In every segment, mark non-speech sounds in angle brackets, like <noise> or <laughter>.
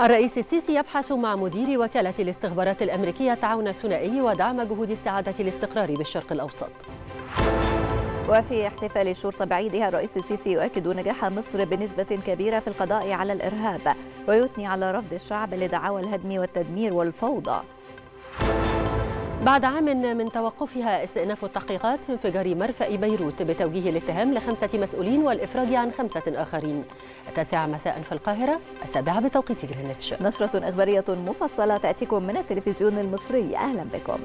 الرئيس السيسي يبحث مع مدير وكالة الاستخبارات الأمريكية تعاون ثنائي ودعم جهود استعادة الاستقرار بالشرق الأوسط. وفي احتفال الشرطة بعيدها الرئيس السيسي يؤكد نجاح مصر بنسبة كبيرة في القضاء على الإرهاب ويثني على رفض الشعب لدعاوى الهدم والتدمير والفوضى. بعد عام من توقفها استئناف التحقيقات في انفجار مرفأ بيروت بتوجيه الاتهام لخمسة مسؤولين والإفراج عن خمسة آخرين. التاسعة مساء في القاهرة. السابعة بتوقيت جرينتش. نشرة إخبارية مفصلة تأتيكم من التلفزيون المصري. أهلا بكم.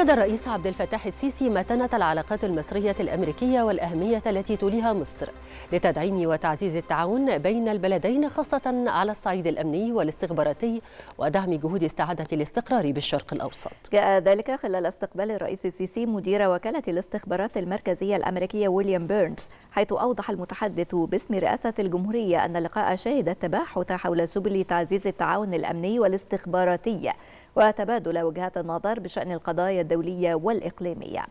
أكد الرئيس عبد الفتاح السيسي متانة العلاقات المصرية الأمريكية والأهمية التي توليها مصر لتدعيم وتعزيز التعاون بين البلدين خاصة على الصعيد الأمني والاستخباراتي ودعم جهود استعادة الاستقرار بالشرق الأوسط. جاء ذلك خلال استقبال الرئيس السيسي مدير وكالة الاستخبارات المركزية الأمريكية ويليام بيرنز حيث أوضح المتحدث باسم رئاسة الجمهورية أن اللقاء شهد التباحث حول سبل تعزيز التعاون الأمني والاستخباراتي. وتبادل وجهات النظر بشأن القضايا الدولية والإقليمية.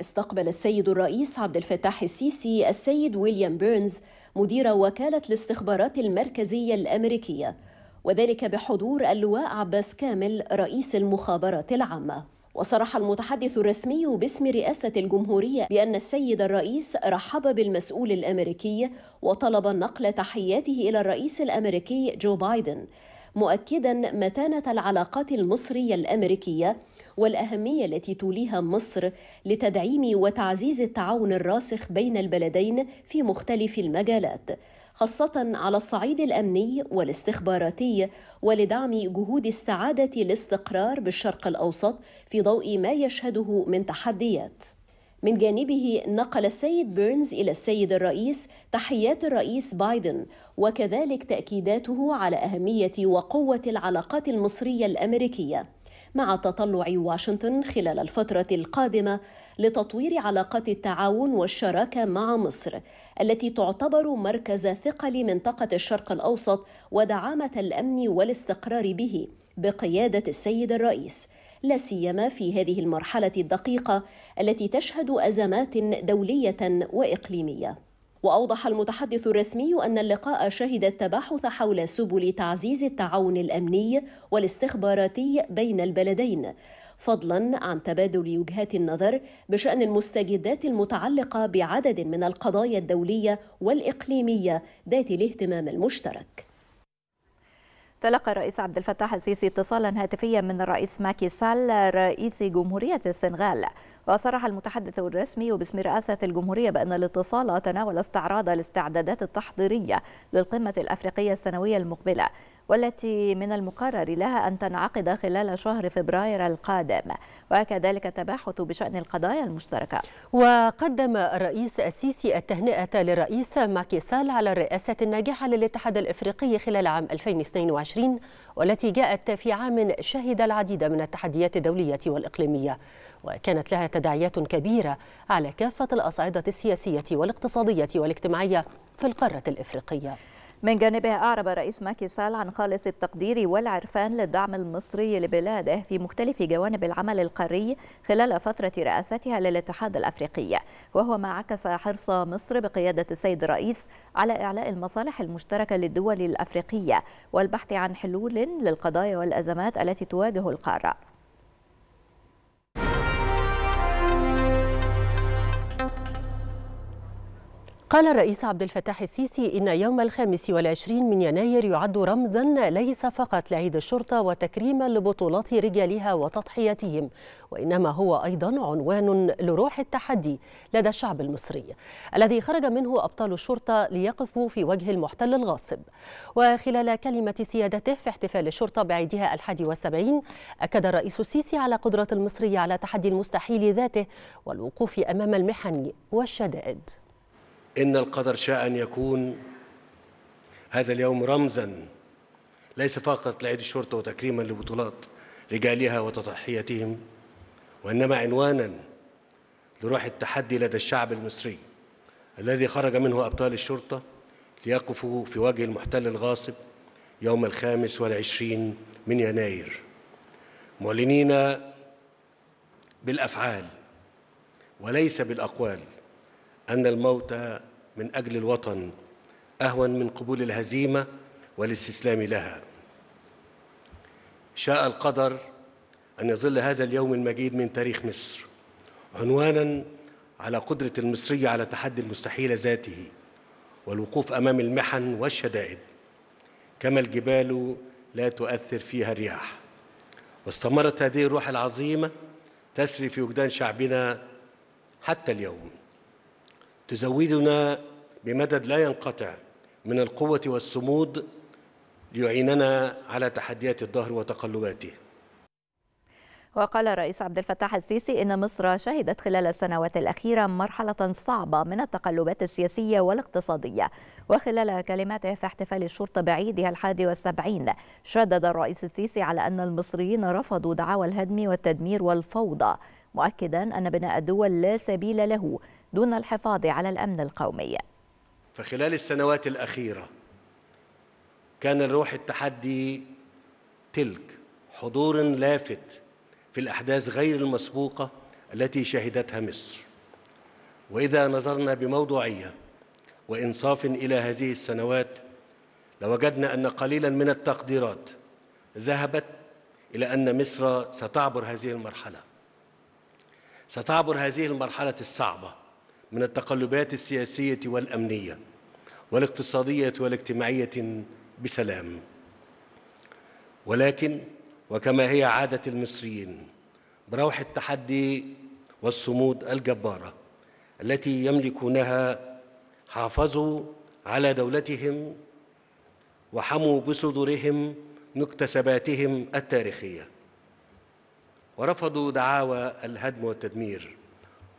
استقبل السيد الرئيس عبد الفتاح السيسي السيد ويليام بيرنز مدير وكالة الاستخبارات المركزية الأمريكية وذلك بحضور اللواء عباس كامل رئيس المخابرات العامة. وصرح المتحدث الرسمي باسم رئاسة الجمهورية بأن السيد الرئيس رحب بالمسؤول الأمريكي وطلب نقل تحياته إلى الرئيس الأمريكي جو بايدن مؤكدا متانة العلاقات المصرية الأمريكية والأهمية التي توليها مصر لتدعيم وتعزيز التعاون الراسخ بين البلدين في مختلف المجالات خاصة على الصعيد الأمني والاستخباراتي ولدعم جهود استعادة الاستقرار بالشرق الأوسط في ضوء ما يشهده من تحديات. من جانبه نقل السيد بيرنز إلى السيد الرئيس تحيات الرئيس بايدن وكذلك تأكيداته على أهمية وقوة العلاقات المصرية الأمريكية مع تطلع واشنطن خلال الفترة القادمة لتطوير علاقات التعاون والشراكة مع مصر التي تعتبر مركز ثقل منطقة الشرق الأوسط ودعامة الأمن والاستقرار به بقيادة السيد الرئيس. لا سيما في هذه المرحلة الدقيقة التي تشهد أزمات دولية وإقليمية. وأوضح المتحدث الرسمي أن اللقاء شهد التباحث حول سبل تعزيز التعاون الأمني والاستخباراتي بين البلدين فضلا عن تبادل وجهات النظر بشأن المستجدات المتعلقة بعدد من القضايا الدولية والإقليمية ذات الاهتمام المشترك. تلقى الرئيس عبد الفتاح السيسي اتصالا هاتفيا من الرئيس ماكي سال رئيس جمهورية السنغال. وصرح المتحدث الرسمي باسم رئاسة الجمهورية بأن الاتصال تناول استعراض الاستعدادات التحضيرية للقمة الأفريقية السنوية المقبلة. والتي من المقرر لها أن تنعقد خلال شهر فبراير القادم. وكذلك تباحث بشأن القضايا المشتركة. وقدم الرئيس السيسي التهنئة للرئيس ماكي سال على الرئاسة الناجحة للاتحاد الإفريقي خلال عام 2022 والتي جاءت في عام شهد العديد من التحديات الدولية والإقليمية. وكانت لها تداعيات كبيرة على كافة الأصعدة السياسية والاقتصادية والاجتماعية في القارة الإفريقية. من جانبه أعرب رئيس ماكي سال عن خالص التقدير والعرفان للدعم المصري لبلاده في مختلف جوانب العمل القاري خلال فترة رئاستها للاتحاد الأفريقي. وهو ما عكس حرص مصر بقيادة السيد الرئيس على إعلاء المصالح المشتركة للدول الأفريقية والبحث عن حلول للقضايا والأزمات التي تواجه القارة. قال الرئيس عبد الفتاح السيسي إن يوم الخامس والعشرين من يناير يعد رمزا ليس فقط لعيد الشرطة وتكريما لبطولات رجالها وتضحياتهم وإنما هو أيضا عنوان لروح التحدي لدى الشعب المصري الذي خرج منه أبطال الشرطة ليقفوا في وجه المحتل الغاصب. وخلال كلمة سيادته في احتفال الشرطة بعيدها الحادي والسبعين أكد الرئيس السيسي على قدرة المصري على تحدي المستحيل ذاته والوقوف أمام المحن والشدائد. إن القدر شاء أن يكون هذا اليوم رمزا ليس فقط لعيد الشرطة وتكريما لبطولات رجالها وتضحياتهم وإنما عنوانا لروح التحدي لدى الشعب المصري الذي خرج منه أبطال الشرطة ليقفوا في وجه المحتل الغاصب يوم الخامس والعشرين من يناير. معلنين بالأفعال وليس بالأقوال. أن الموت من أجل الوطن أهون من قبول الهزيمة والاستسلام لها. شاء القدر أن يظل هذا اليوم المجيد من تاريخ مصر عنوانا على قدرة المصري على تحدي المستحيل ذاته والوقوف أمام المحن والشدائد كما الجبال لا تؤثر فيها الرياح. واستمرت هذه الروح العظيمة تسري في وجدان شعبنا حتى اليوم. تزودنا بمدد لا ينقطع من القوة والصمود ليعيننا على تحديات الظهر وتقلباته. وقال الرئيس عبد الفتاح السيسي إن مصر شهدت خلال السنوات الأخيرة مرحلة صعبة من التقلبات السياسية والاقتصادية. وخلال كلماته في احتفال الشرطة بعيدها الحادي والسبعين شدد الرئيس السيسي على أن المصريين رفضوا دعاوى الهدم والتدمير والفوضى مؤكدا أن بناء الدول لا سبيل له. دون الحفاظ على الأمن القومي. فخلال السنوات الأخيرة كان الروح التحدي تلك حضور لافت في الأحداث غير المسبوقة التي شهدتها مصر. وإذا نظرنا بموضوعية وإنصاف إلى هذه السنوات لوجدنا أن قليلا من التقديرات ذهبت إلى أن مصر ستعبر هذه المرحلة. ستعبر هذه المرحلة الصعبة. من التقلبات السياسية والأمنية والاقتصادية والاجتماعية بسلام. ولكن وكما هي عادة المصريين بروح التحدي والصمود الجبارة التي يملكونها حافظوا على دولتهم وحموا بصدورهم مكتسباتهم التاريخية. ورفضوا دعاوى الهدم والتدمير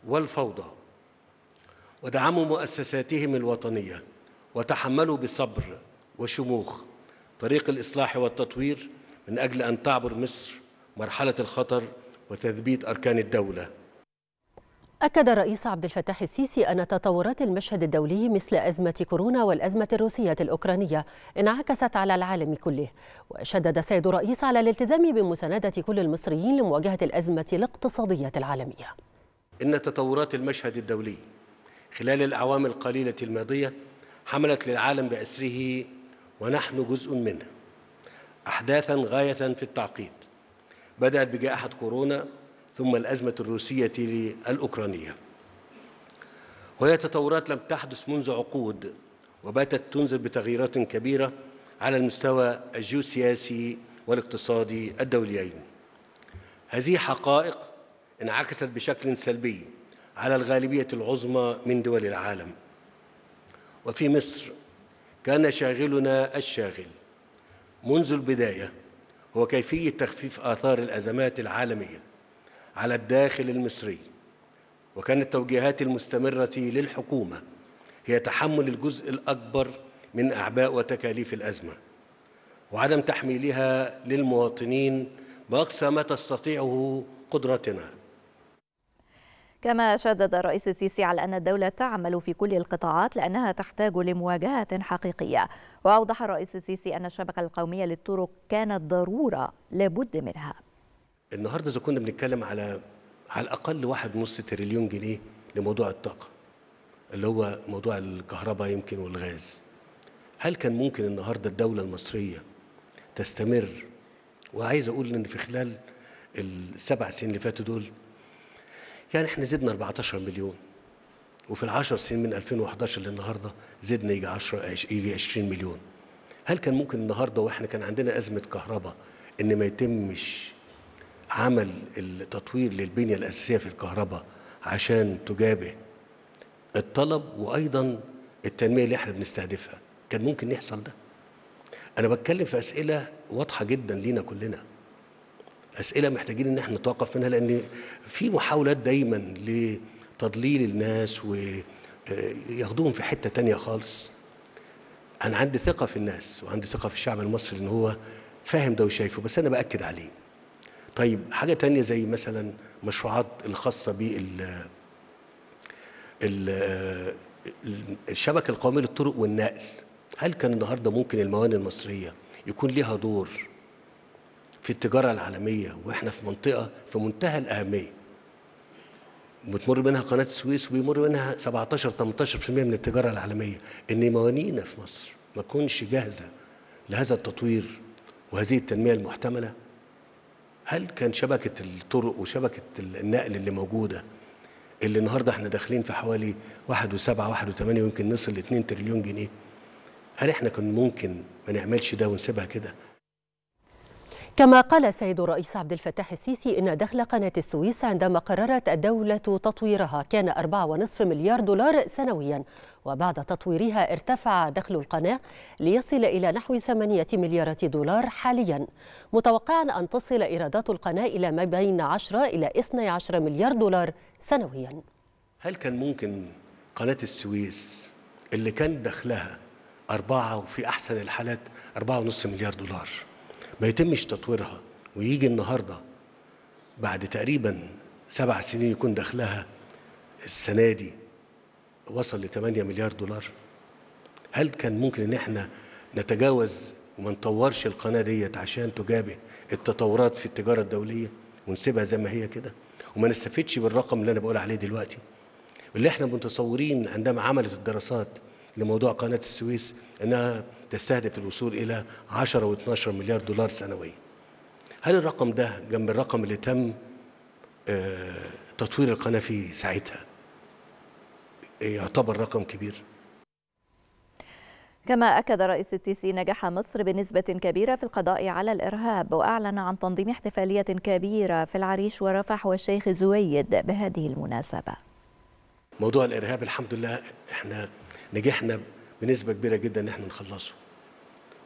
والفوضى. ودعموا مؤسساتهم الوطنية وتحملوا بصبر وشموخ طريق الإصلاح والتطوير من أجل أن تعبر مصر مرحلة الخطر وتثبيت أركان الدولة. أكد الرئيس عبد الفتاح السيسي أن تطورات المشهد الدولي مثل أزمة كورونا والأزمة الروسية الأوكرانية انعكست على العالم كله وشدد السيد الرئيس على الالتزام بمساندة كل المصريين لمواجهة الأزمة الاقتصادية العالمية. إن تطورات المشهد الدولي خلال الأعوام القليلة الماضية حملت للعالم بأسره ونحن جزء منه أحداثا غاية في التعقيد. بدأت بجائحة كورونا ثم الأزمة الروسية الأوكرانية. وهي تطورات لم تحدث منذ عقود وباتت تنذر بتغييرات كبيرة على المستوى الجيوسياسي والاقتصادي الدوليين. هذه حقائق انعكست بشكل سلبي على الغالبية العظمى من دول العالم. وفي مصر كان شاغلنا الشاغل. منذ البداية هو كيفية تخفيف آثار الأزمات العالمية على الداخل المصري. وكانت التوجيهات المستمرة للحكومة هي تحمل الجزء الأكبر من أعباء وتكاليف الأزمة وعدم تحميلها للمواطنين بأقصى ما تستطيعه قدرتنا. كما شدد الرئيس السيسي على أن الدولة تعمل في كل القطاعات لأنها تحتاج لمواجهة حقيقية. وأوضح الرئيس السيسي أن الشبكة القومية للطرق كانت ضرورة لابد منها. النهارده إذا كنا بنتكلم على على الأقل واحد ونص تريليون جنيه لموضوع الطاقة اللي هو موضوع الكهرباء يمكن والغاز. هل كان ممكن النهارده الدولة المصرية تستمر؟ وعايز أقول إن في خلال السبع سنين اللي فاتوا دول يعني إحنا زدنا 14 مليون. وفي العشر سنين من 2011 للنهاردة زدنا يجي 10 يجي 20 مليون. هل كان ممكن النهارده وإحنا كان عندنا أزمة كهرباء إن ما يتمش عمل التطوير للبنية الأساسية في الكهرباء عشان تجابه الطلب وأيضا التنمية اللي إحنا بنستهدفها؟ كان ممكن يحصل ده؟ أنا بتكلم في أسئلة واضحة جدا لينا كلنا. أسئلة محتاجين إن إحنا نتوقف منها لأن في محاولات دايما لتضليل الناس وياخدوهم في حتة تانية خالص. أنا عندي ثقة في الناس وعندي ثقة في الشعب المصري إن هو فاهم ده وشايفه بس أنا بأكد عليه. طيب حاجة تانية زي مثلا مشروعات الخاصة بال الشبكة القومية للطرق والنقل. هل كان النهارده ممكن الموانئ المصرية يكون ليها دور في التجارة العالمية وإحنا في منطقة في منتهى الأهمية. بتمر منها قناة السويس وبيمر منها 17 18% من التجارة العالمية. إن موانينا في مصر ما تكونش جاهزة لهذا التطوير وهذه التنمية المحتملة. هل كان شبكة الطرق وشبكة النقل اللي موجودة اللي النهارده إحنا داخلين في حوالي 1.7 1.8 ويمكن نصل ل 2 تريليون جنيه؟ هل إحنا كان ممكن ما نعملش ده ونسيبها كده؟ كما قال السيد الرئيس عبد الفتاح السيسي إن دخل قناة السويس عندما قررت الدولة تطويرها كان 4.5 مليار دولار سنويا. وبعد تطويرها ارتفع دخل القناة ليصل إلى نحو 8 مليارات دولار حاليا. متوقعا أن تصل إيرادات القناة إلى ما بين 10 إلى 12 مليار دولار سنويا. هل كان ممكن قناة السويس اللي كان دخلها أربعة وفي أحسن الحالات أربعة ونص مليار دولار؟ ما يتمش تطويرها ويجي النهارده بعد تقريبا سبع سنين يكون دخلها السنة دي وصل ل 8 مليار دولار. هل كان ممكن إن إحنا نتجاوز وما نطورش القناة ديت عشان تجابه التطورات في التجارة الدولية ونسيبها زي ما هي كده؟ وما نستفدش بالرقم اللي أنا بقول عليه دلوقتي. اللي إحنا متصورين عندما عملت الدراسات لموضوع قناة السويس أنها تستهدف الوصول إلى 10 و12 مليار دولار سنويا. هل الرقم ده جنب الرقم اللي تم تطوير القناة فيه ساعتها؟ يعتبر رقم كبير؟ كما أكد رئيس السيسي نجاح مصر بنسبة كبيرة في القضاء على الإرهاب وأعلن عن تنظيم احتفالية كبيرة في العريش ورفح والشيخ زويد بهذه المناسبة. موضوع الإرهاب الحمد لله إحنا نجحنا بنسبة كبيرة جدا إن إحنا نخلصه.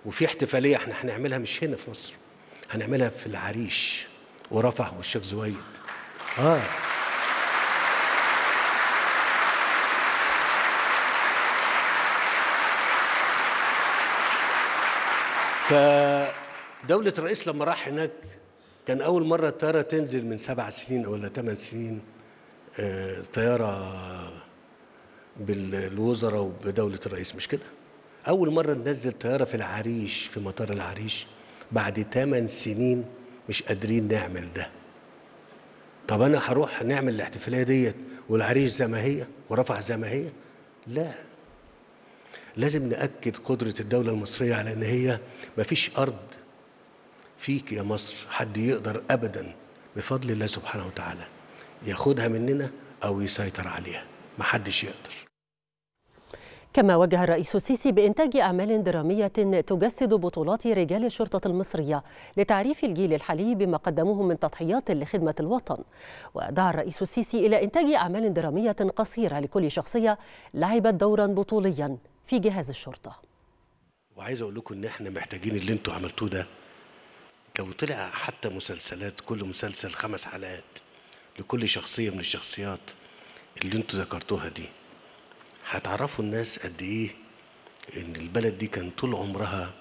وفي احتفالية إحنا هنعملها مش هنا في مصر هنعملها في العريش ورفح والشيخ زويد. آه. فدولة الرئيس لما راح هناك كان أول مرة الطيارة تنزل من سبع سنين ولا ثمان سنين آه طيارة بالوزراء وبدولة الرئيس مش كده؟ أول مرة ننزل طيارة في العريش في مطار العريش بعد 8 سنين مش قادرين نعمل ده. طب أنا هروح نعمل الاحتفالية ديت والعريش زي ما هي ورفح زي ما هي؟ لا. لازم نأكد قدرة الدولة المصرية على إن هي مفيش أرض فيك يا مصر حد يقدر أبدا بفضل الله سبحانه وتعالى ياخدها مننا أو يسيطر عليها. محدش يقدر. كما وجه الرئيس السيسي بإنتاج أعمال درامية تجسد بطولات رجال الشرطة المصرية لتعريف الجيل الحالي بما قدموه من تضحيات لخدمة الوطن. ودعا الرئيس السيسي إلى إنتاج أعمال درامية قصيرة لكل شخصية لعبت دورا بطوليا في جهاز الشرطة. وعايز أقول لكم إن إحنا محتاجين اللي أنتوا عملتوه ده. لو طلع حتى مسلسلات كل مسلسل خمس حلقات لكل شخصية من الشخصيات اللي أنتوا ذكرتوها دي هتعرفوا الناس قد إيه إن البلد دي كان طول عمرها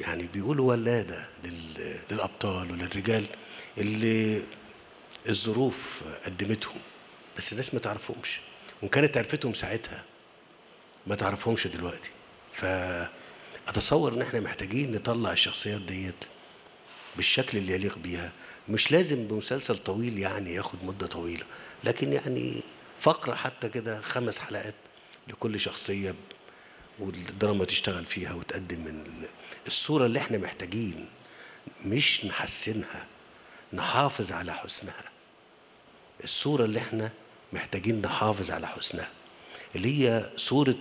يعني بيقولوا ولادة للأبطال وللرجال اللي الظروف قدمتهم بس الناس ما تعرفهمش. وكانت عرفتهم ساعتها ما تعرفهمش دلوقتي. فأتصور إن إحنا محتاجين نطلع الشخصيات ديت بالشكل اللي يليق بيها. مش لازم بمسلسل طويل يعني ياخد مدة طويلة لكن يعني فقرة حتى كده خمس حلقات لكل شخصية والدراما تشتغل فيها وتقدم من الصورة اللي إحنا محتاجين مش نحسنها نحافظ على حسنها. الصورة اللي إحنا محتاجين نحافظ على حسنها اللي هي صورة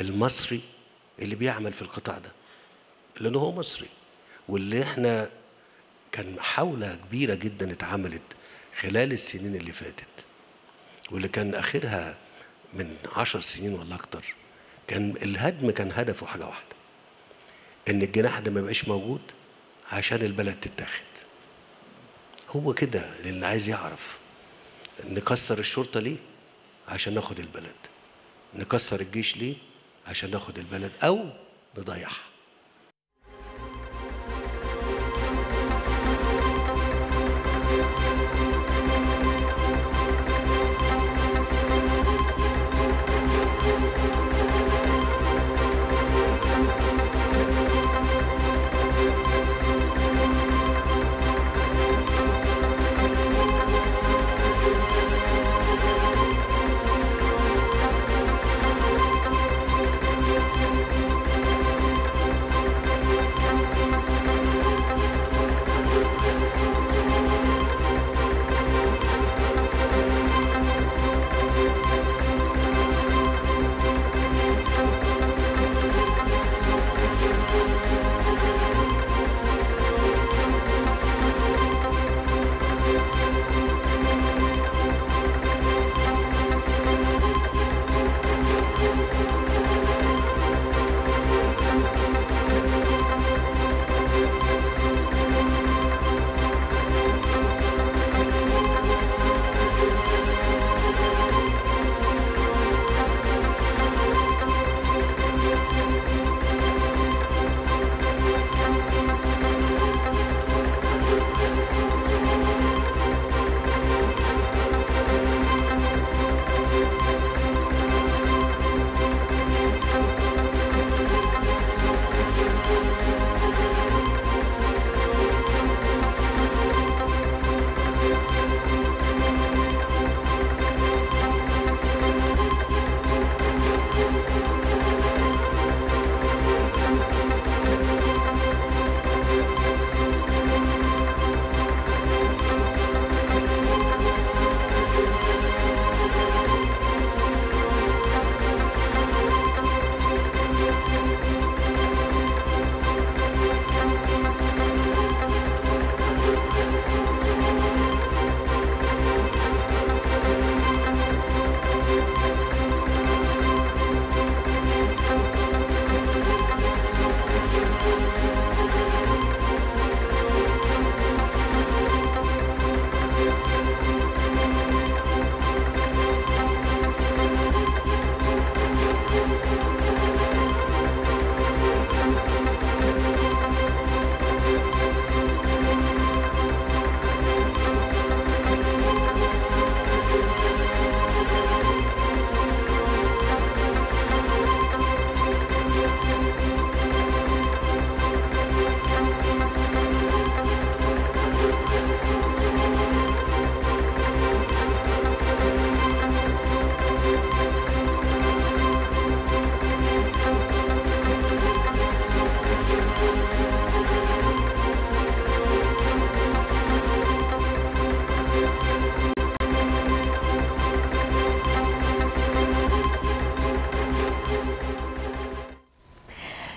المصري اللي بيعمل في القطاع ده لأنه هو مصري. واللي إحنا كان حولة كبيرة جدا اتعملت خلال السنين اللي فاتت. واللي كان آخرها من عشر سنين ولا أكتر كان الهدم كان هدفه حاجة واحدة إن الجناح ده ما يبقاش موجود عشان البلد تتاخد. هو كده اللي عايز يعرف نكسر الشرطة ليه؟ عشان ناخد البلد. نكسر الجيش ليه؟ عشان ناخد البلد أو نضيعها.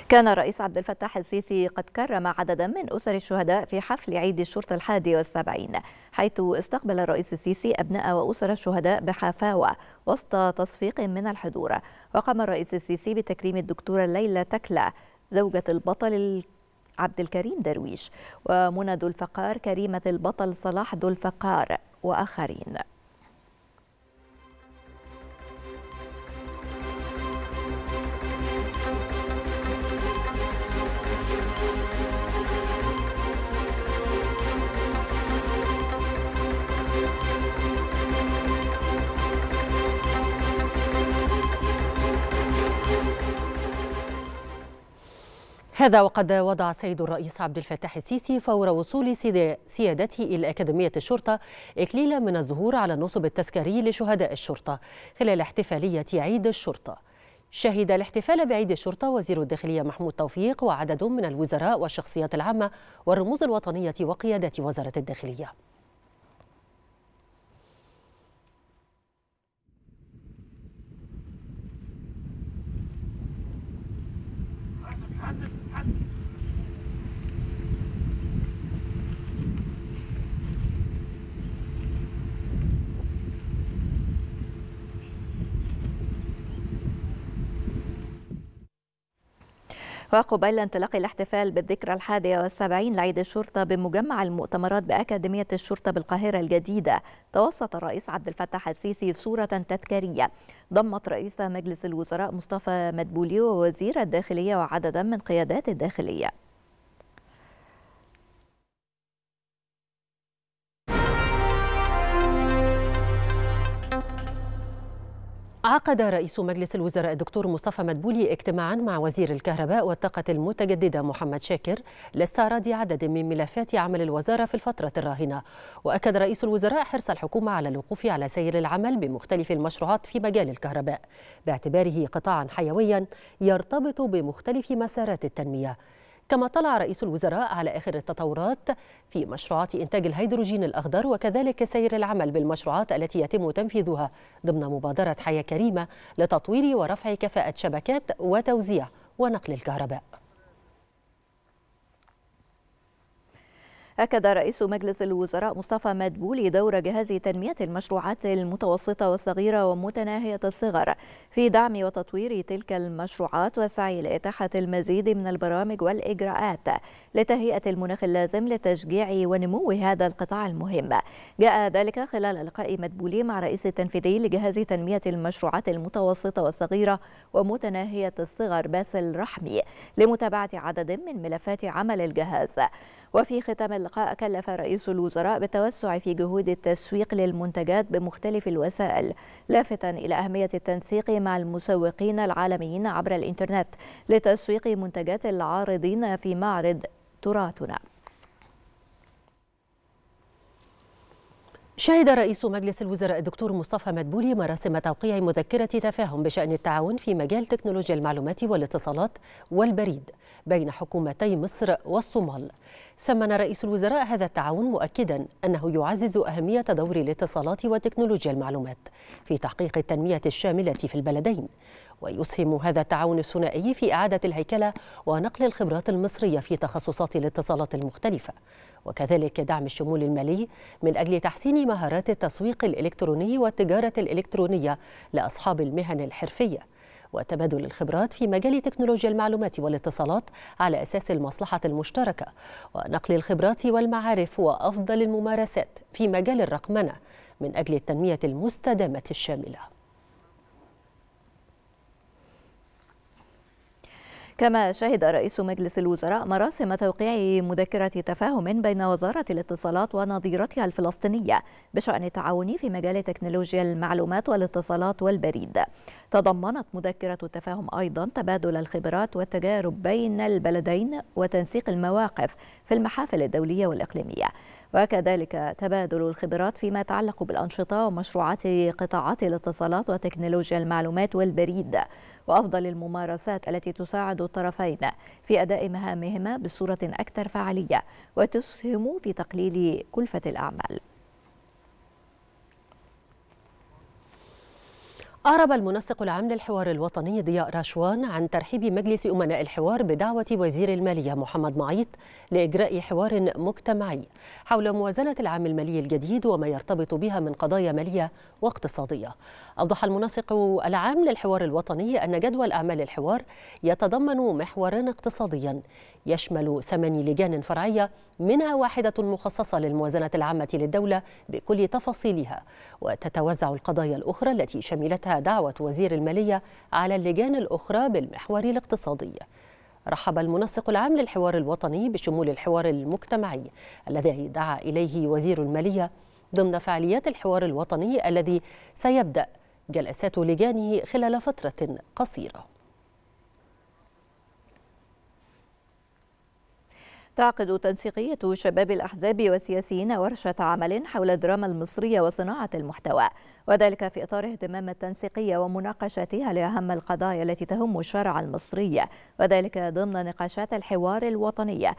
كان الرئيس عبد الفتاح السيسي قد كرم عددا من أسر الشهداء في حفل عيد الشرطة الحادي والسبعين حيث استقبل الرئيس السيسي أبناء وأسر الشهداء بحفاوة وسط تصفيق من الحضور. وقام الرئيس السيسي بتكريم الدكتورة ليلى تكلة زوجة البطل عبد الكريم درويش ومنى ذو الفقار كريمة البطل صلاح ذو الفقار وآخرين. هذا وقد وضع السيد الرئيس عبد الفتاح السيسي فور وصول سيادته إلى أكاديمية الشرطة إكليلا من الزهور على النصب التذكاري لشهداء الشرطة خلال احتفالية عيد الشرطة. شهد الاحتفال بعيد الشرطة وزير الداخلية محمود توفيق وعدد من الوزراء والشخصيات العامة والرموز الوطنية وقيادات وزارة الداخلية. وقبيل انطلاق الاحتفال بالذكرى الحادية والسبعين لعيد الشرطة بمجمع المؤتمرات بأكاديمية الشرطة بالقاهرة الجديدة. توسط الرئيس عبد الفتاح السيسي صورة تذكارية. ضمت رئيس مجلس الوزراء مصطفى مدبولي ووزير الداخلية وعددا من قيادات الداخلية. عقد رئيس مجلس الوزراء الدكتور مصطفى مدبولي اجتماعا مع وزير الكهرباء والطاقة المتجددة محمد شاكر لاستعراض عدد من ملفات عمل الوزارة في الفترة الراهنة. وأكد رئيس الوزراء حرص الحكومة على الوقوف على سير العمل بمختلف المشروعات في مجال الكهرباء باعتباره قطاعا حيويا يرتبط بمختلف مسارات التنمية. كما طلع رئيس الوزراء على آخر التطورات في مشروعات إنتاج الهيدروجين الأخضر وكذلك سير العمل بالمشروعات التي يتم تنفيذها ضمن مبادرة حياة كريمة لتطوير ورفع كفاءة شبكات وتوزيع ونقل الكهرباء. أكد رئيس مجلس الوزراء مصطفى مدبولي دور جهاز تنمية المشروعات المتوسطة والصغيرة ومتناهية الصغر في دعم وتطوير تلك المشروعات والسعي لإتاحة المزيد من البرامج والإجراءات لتهيئة المناخ اللازم لتشجيع ونمو هذا القطاع المهم. جاء ذلك خلال لقاء مدبولي مع رئيس التنفيذي لجهاز تنمية المشروعات المتوسطة والصغيرة ومتناهية الصغر باسل رحمي لمتابعة عدد من ملفات عمل الجهاز. وفي ختام اللقاء كلف رئيس الوزراء بالتوسع في جهود التسويق للمنتجات بمختلف الوسائل لافتا إلى أهمية التنسيق مع المسوقين العالميين عبر الإنترنت لتسويق منتجات العارضين في معرض تراثنا شهد رئيس مجلس الوزراء الدكتور مصطفى مدبولي مراسم توقيع مذكرة تفاهم بشأن التعاون في مجال تكنولوجيا المعلومات والاتصالات والبريد. بين حكومتي مصر والصومال. ثمن رئيس الوزراء هذا التعاون مؤكدا أنه يعزز أهمية دور الاتصالات وتكنولوجيا المعلومات في تحقيق التنمية الشاملة في البلدين ويسهم هذا التعاون الثنائي في إعادة الهيكلة ونقل الخبرات المصرية في تخصصات الاتصالات المختلفة. وكذلك دعم الشمول المالي من أجل تحسين مهارات التسويق الإلكتروني والتجارة الإلكترونية لأصحاب المهن الحرفية. وتبادل الخبرات في مجال تكنولوجيا المعلومات والاتصالات على أساس المصلحة المشتركة. ونقل الخبرات والمعارف وأفضل الممارسات في مجال الرقمنة من أجل التنمية المستدامة الشاملة. كما شهد رئيس مجلس الوزراء مراسم توقيع مذكرة تفاهم بين وزارة الاتصالات ونظيرتها الفلسطينية بشأن التعاون في مجال تكنولوجيا المعلومات والاتصالات والبريد. تضمنت مذكرة التفاهم أيضا تبادل الخبرات والتجارب بين البلدين وتنسيق المواقف في المحافل الدولية والإقليمية. وكذلك تبادل الخبرات فيما يتعلق بالأنشطة ومشروعات قطاعات الاتصالات وتكنولوجيا المعلومات والبريد. وأفضل الممارسات التي تساعد الطرفين في أداء مهامهما بصورة أكثر فعالية وتسهم في تقليل كلفة الأعمال. أعرب المنسق العام للحوار الوطني ضياء راشوان عن ترحيب مجلس أمناء الحوار بدعوة وزير المالية محمد معيط لإجراء حوار مجتمعي حول موازنة العام المالي الجديد وما يرتبط بها من قضايا مالية واقتصادية. أوضح المنسق العام للحوار الوطني أن جدول أعمال الحوار يتضمن محورا اقتصاديا يشمل ثمان لجان فرعية منها واحدة مخصصة للموازنة العامة للدولة بكل تفاصيلها. وتتوزع القضايا الأخرى التي شملتها دعوة وزير المالية على اللجان الأخرى بالمحور الاقتصادي. رحب المنسق العام للحوار الوطني بشمول الحوار المجتمعي الذي دعا إليه وزير المالية ضمن فعاليات الحوار الوطني الذي سيبدأ جلسات لجانه خلال فترة قصيرة. تعقد تنسيقية شباب الأحزاب والسياسيين ورشة عمل حول الدراما المصرية وصناعة المحتوى. وذلك في إطار اهتمام التنسيقية ومناقشتها لأهم القضايا التي تهم الشارع المصري وذلك ضمن نقاشات الحوار الوطني.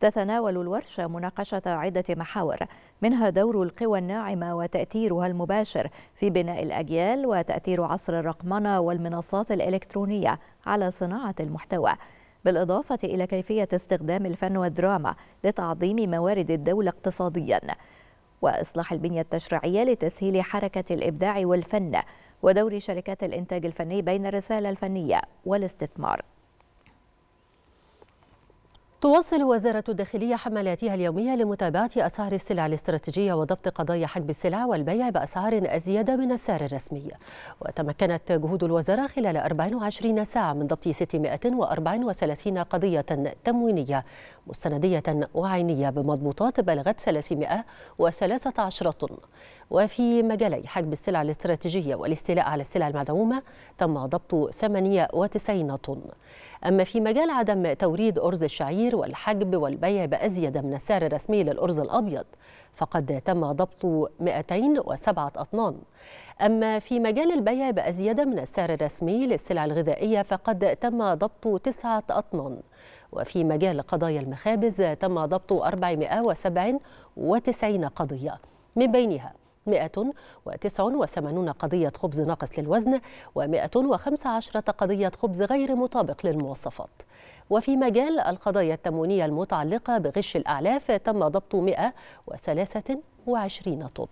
تتناول الورشة مناقشة عدة محاور منها دور القوى الناعمة وتأثيرها المباشر في بناء الأجيال وتأثير عصر الرقمنة والمنصات الإلكترونية على صناعة المحتوى. بالإضافة إلى كيفية استخدام الفن والدراما لتعظيم موارد الدولة اقتصاديا وإصلاح البنية التشريعية لتسهيل حركة الإبداع والفن ودور شركات الإنتاج الفني بين الرسالة الفنية والاستثمار. تواصل وزارة الداخلية حملاتها اليومية لمتابعة أسعار السلع الاستراتيجية وضبط قضايا حجب السلع والبيع بأسعار أزيد من السعر الرسمي. وتمكنت جهود الوزارة خلال 24 ساعة من ضبط 634 قضية تموينية مستندية وعينية بمضبوطات بلغت 313 طن. وفي مجالي حجب السلع الاستراتيجية والاستيلاء على السلع المدعومة تم ضبط 98 طن. أما في مجال عدم توريد أرز الشعير والحجب والبيع بأزيد من السعر الرسمي للأرز الأبيض فقد تم ضبط 207 أطنان. أما في مجال البيع بأزيد من السعر الرسمي للسلع الغذائية فقد تم ضبط تسعة أطنان. وفي مجال قضايا المخابز تم ضبط 497 قضية. من بينها 189 قضية خبز ناقص للوزن و115 قضية خبز غير مطابق للمواصفات. وفي مجال القضايا التموينية المتعلقة بغش الأعلاف تم ضبط 123 طن.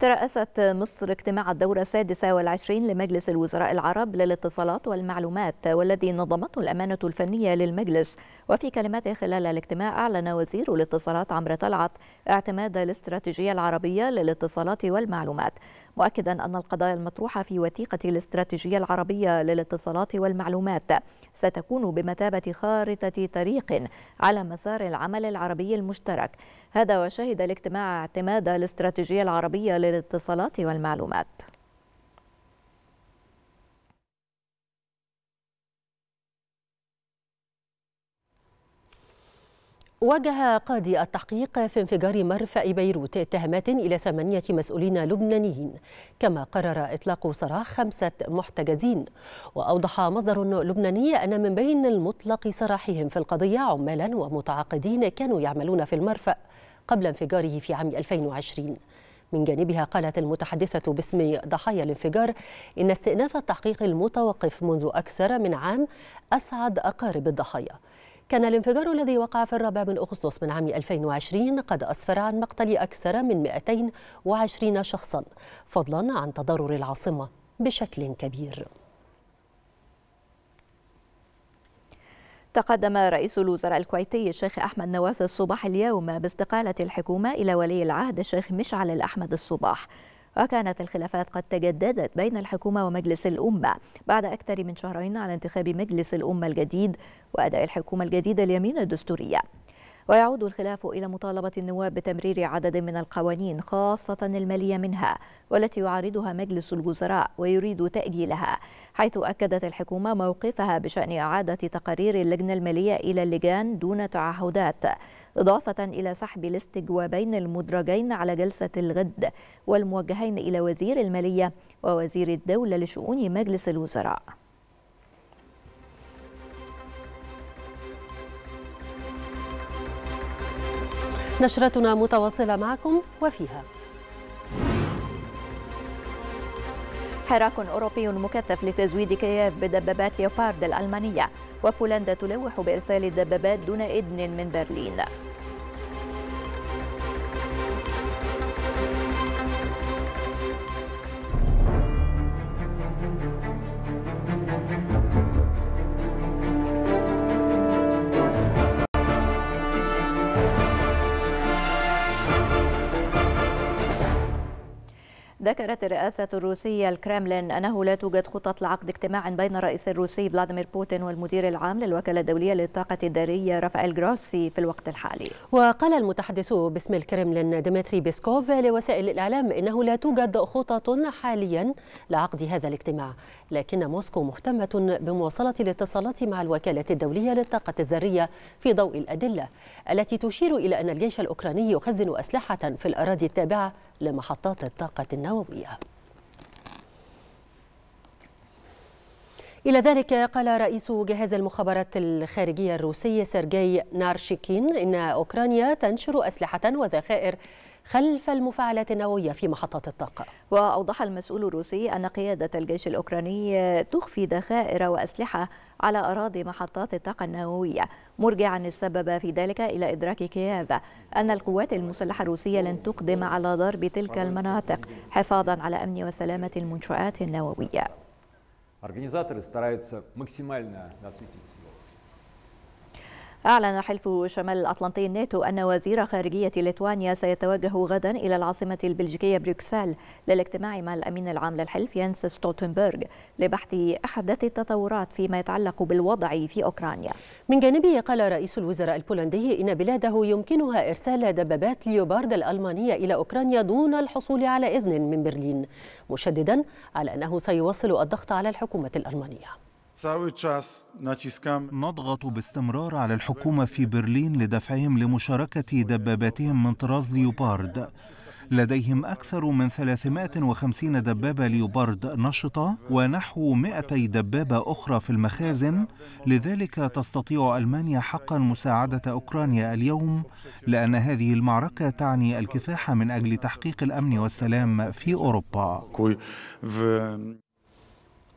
ترأست مصر اجتماع الدورة السادسة والعشرين لمجلس الوزراء العرب للاتصالات والمعلومات والذي نظمته الأمانة الفنية للمجلس. وفي كلماته خلال الاجتماع أعلن وزير الاتصالات عمرو طلعت اعتماد الاستراتيجية العربية للاتصالات والمعلومات. مؤكدا أن القضايا المطروحة في وثيقة الاستراتيجية العربية للاتصالات والمعلومات ستكون بمثابة خارطة طريق على مسار العمل العربي المشترك. هذا وشهد الاجتماع اعتماد الاستراتيجية العربية للاتصالات والمعلومات. وجه قاضي التحقيق في انفجار مرفأ بيروت اتهامات إلى ثمانية مسؤولين لبنانيين كما قرر إطلاق سراح خمسة محتجزين. وأوضح مصدر لبناني أن من بين المطلق سراحهم في القضية عمالا ومتعاقدين كانوا يعملون في المرفأ قبل انفجاره في عام 2020 من جانبها قالت المتحدثة باسم ضحايا الانفجار إن استئناف التحقيق المتوقف منذ أكثر من عام أسعد أقارب الضحايا. كان الانفجار الذي وقع في الرابع من أغسطس من عام 2020 قد أسفر عن مقتل أكثر من 220 شخصا فضلا عن تضرر العاصمة بشكل كبير. تقدم رئيس الوزراء الكويتي الشيخ أحمد نواف الصباح اليوم باستقالة الحكومة إلى ولي العهد الشيخ مشعل الأحمد الصباح. وكانت الخلافات قد تجددت بين الحكومة ومجلس الأمة بعد أكثر من شهرين على انتخاب مجلس الأمة الجديد وأداء الحكومة الجديدة اليمين الدستورية. ويعود الخلاف إلى مطالبة النواب بتمرير عدد من القوانين خاصة المالية منها والتي يعارضها مجلس الوزراء ويريد تأجيلها حيث أكدت الحكومة موقفها بشأن إعادة تقارير اللجنة المالية إلى اللجان دون تعهدات إضافة إلى سحب الاستجوابين المدرجين على جلسة الغد والموجهين إلى وزير المالية ووزير الدولة لشؤون مجلس الوزراء. نشرتنا متواصلة معكم وفيها. حراك أوروبي مكثف لتزويد كييف بدبابات ليوبارد الألمانية وبولندا تلوح بإرسال الدبابات دون إذن من برلين. ذكرت الرئاسة الروسية الكرملين أنه لا توجد خطط لعقد اجتماع بين الرئيس الروسي فلاديمير بوتين والمدير العام للوكالة الدولية للطاقة الذرية رافائيل جروسي في الوقت الحالي. وقال المتحدث باسم الكرملين ديمتري بيسكوف لوسائل الإعلام إنه لا توجد خطط حاليا لعقد هذا الاجتماع لكن موسكو مهتمة بمواصلة الاتصالات مع الوكالة الدولية للطاقة الذرية في ضوء الأدلة التي تشير إلى أن الجيش الأوكراني يخزن أسلحة في الأراضي التابعة لمحطات الطاقة النووية. إلى ذلك قال رئيس جهاز المخابرات الخارجية الروسي سيرجي نارشيكين إن أوكرانيا تنشر أسلحة وذخائر خلف المفاعلات النووية في محطات الطاقة وأوضح المسؤول الروسي أن قيادة الجيش الأوكراني تخفي ذخائر وأسلحة على أراضي محطات الطاقة النووية مرجعا السبب في ذلك إلى إدراك كييف أن القوات المسلحة الروسية لن تقدم على ضرب تلك المناطق حفاظا على أمن وسلامة المنشآت النووية Организаторы стараются максимально насытить أعلن حلف شمال الأطلنطي الناتو أن وزير خارجية ليتوانيا سيتوجه غدا إلى العاصمة البلجيكية بروكسل للاجتماع مع الأمين العام للحلف يانس ستولتنبرغ لبحث أحدث التطورات فيما يتعلق بالوضع في أوكرانيا. من جانبه قال رئيس الوزراء البولندي إن بلاده يمكنها إرسال دبابات ليوبارد الألمانية إلى أوكرانيا دون الحصول على إذن من برلين مشددا على أنه سيواصل الضغط على الحكومة الألمانية. نضغط باستمرار على الحكومة في برلين لدفعهم لمشاركة دباباتهم من طراز ليوبارد. لديهم أكثر من 350 دبابة ليوبارد نشطة ونحو 200 دبابة أخرى في المخازن. لذلك تستطيع ألمانيا حقا مساعدة أوكرانيا اليوم لأن هذه المعركة تعني الكفاح من أجل تحقيق الأمن والسلام في أوروبا.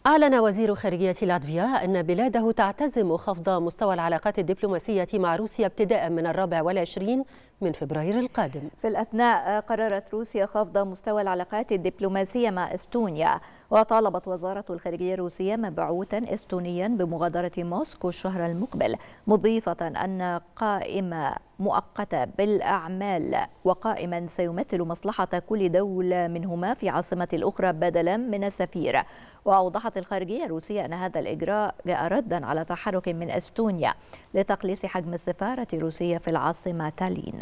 أعلن وزير خارجية لاتفيا أن بلاده تعتزم خفض مستوى العلاقات الدبلوماسية مع روسيا ابتداء من الرابع والعشرين من فبراير القادم. في الأثناء قررت روسيا خفض مستوى العلاقات الدبلوماسية مع إستونيا وطالبت وزارة الخارجية الروسية مبعوثا إستونيا بمغادرة موسكو الشهر المقبل مضيفة أن قائمة مؤقتة بالأعمال وقائما سيمثل مصلحة كل دولة منهما في عاصمة الأخرى بدلا من السفير. وأوضحت الخارجية الروسية أن هذا الإجراء جاء ردا على تحرك من أستونيا لتقليص حجم السفارة الروسية في العاصمة تالين.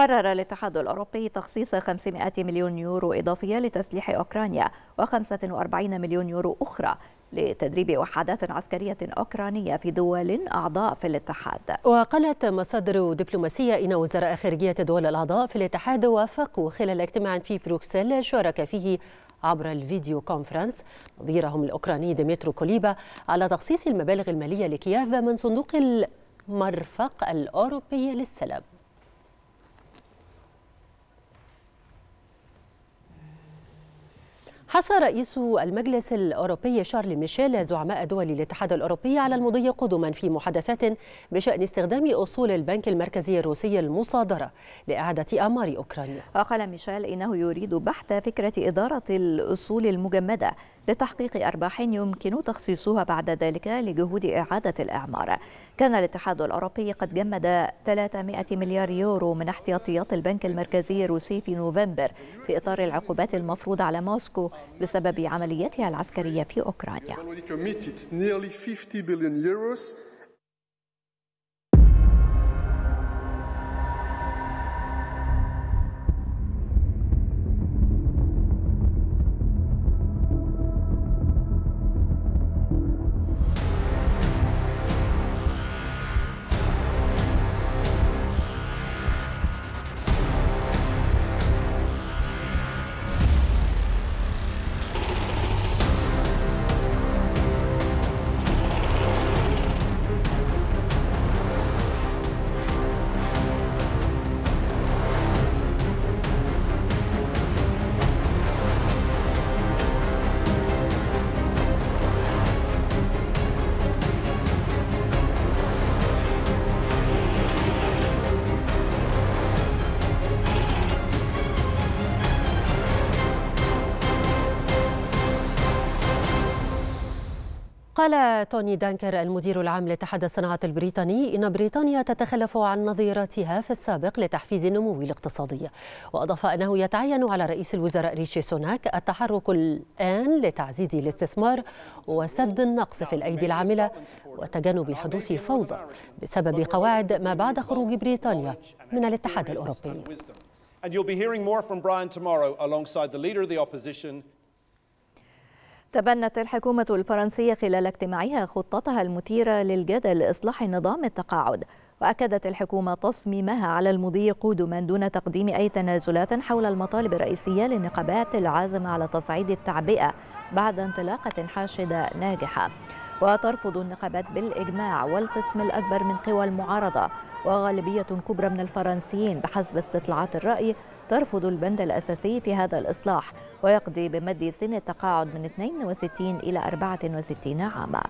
قرر الاتحاد الأوروبي تخصيص 500 مليون يورو إضافية لتسليح أوكرانيا و45 مليون يورو أخرى لتدريب وحدات عسكرية أوكرانية في دول أعضاء في الاتحاد. وقالت مصادر دبلوماسية إن وزراء خارجية الدول الأعضاء في الاتحاد وافقوا خلال اجتماع في بروكسل شارك فيه عبر ال video conference نظيرهم الأوكراني ديمترو كوليبا على تخصيص المبالغ المالية لكييف من صندوق المرفق الأوروبي للسلام حث رئيس المجلس الأوروبي شارل ميشيل زعماء دول الاتحاد الأوروبي على المضي قدما في محادثات بشأن استخدام أصول البنك المركزي الروسي المصادرة لإعادة أعمار أوكرانيا. وقال ميشيل إنه يريد بحث فكرة إدارة الأصول المجمدة لتحقيق أرباح يمكن تخصيصها بعد ذلك لجهود إعادة الإعمار. كان الاتحاد الأوروبي قد جمد 300 مليار يورو من احتياطيات البنك المركزي الروسي في نوفمبر في إطار العقوبات المفروضة على موسكو بسبب عملياتها العسكرية في أوكرانيا. قال توني دانكر المدير العام لاتحاد الصناعات البريطاني إن بريطانيا تتخلف عن نظيرتها في السابق لتحفيز النمو الاقتصادي. وأضاف أنه يتعين على رئيس الوزراء ريشي سوناك التحرك الآن لتعزيز الاستثمار وسد النقص في الأيدي العاملة وتجنب حدوث فوضى بسبب قواعد ما بعد خروج بريطانيا من الاتحاد الأوروبي. And you'll be hearing more from Brian tomorrow alongside the leader of the opposition, تبنت الحكومة الفرنسية خلال اجتماعها خطتها المثيرة للجدل لإصلاح نظام التقاعد. وأكدت الحكومة تصميمها على المضي قدما دون تقديم أي تنازلات حول المطالب الرئيسية للنقابات العازمة على تصعيد التعبئة بعد انطلاقة حاشدة ناجحة. وترفض النقابات بالإجماع والقسم الأكبر من قوى المعارضة. وغالبية كبرى من الفرنسيين بحسب استطلاعات الرأي ترفض البند الأساسي في هذا الإصلاح ويقضي بمد سن التقاعد من 62 إلى 64 عاما.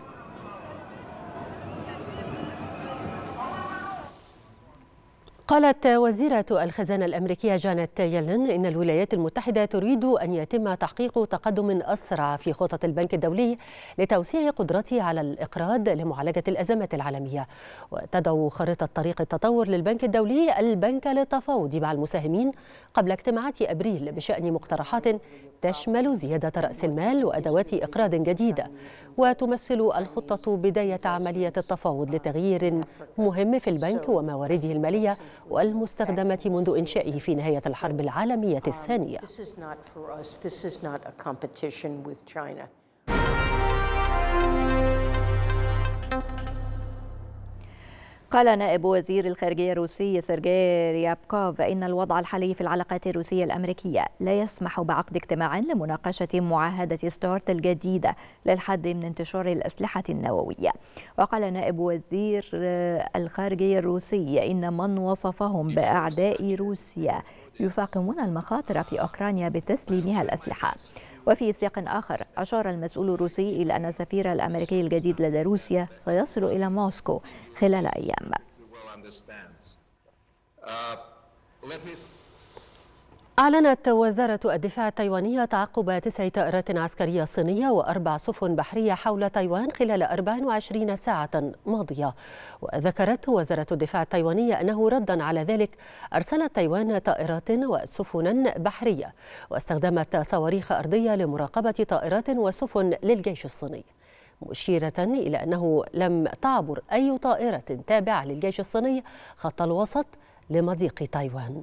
قالت وزيرة الخزانة الأمريكية جانيت يلن إن الولايات المتحدة تريد أن يتم تحقيق تقدم أسرع في خطط البنك الدولي لتوسيع قدرته على الإقراض لمعالجة الأزمات العالمية. وتدعو خريطة طريق التطور للبنك الدولي البنك للتفاوض مع المساهمين قبل اجتماعات أبريل بشأن مقترحات تشمل زيادة رأس المال وأدوات إقراض جديدة وتمثل الخطة بداية عملية التفاوض لتغيير مهم في البنك وموارده المالية والمستخدمة منذ إنشائه في نهاية الحرب العالمية الثانية. قال نائب وزير الخارجية الروسي سيرجي ريابكوف إن الوضع الحالي في العلاقات الروسية الأمريكية لا يسمح بعقد اجتماع لمناقشة معاهدة ستارت الجديدة للحد من انتشار الأسلحة النووية. وقال نائب وزير الخارجية الروسي إن من وصفهم بأعداء روسيا يفاقمون المخاطر في أوكرانيا بتسليمها الأسلحة. وفي سياق آخر أشار المسؤول الروسي إلى أن السفير الأمريكي الجديد لدى روسيا سيصل إلى موسكو خلال أيام. أعلنت وزارة الدفاع التايوانية تعقب تسع طائرات عسكرية صينية وأربع سفن بحرية حول تايوان خلال 24 ساعة ماضية. وذكرت وزارة الدفاع التايوانية أنه ردا على ذلك أرسلت تايوان طائرات وسفنا بحرية واستخدمت صواريخ أرضية لمراقبة طائرات وسفن للجيش الصيني. مشيرة إلى أنه لم تعبر أي طائرة تابعة للجيش الصيني خط الوسط لمضيق تايوان.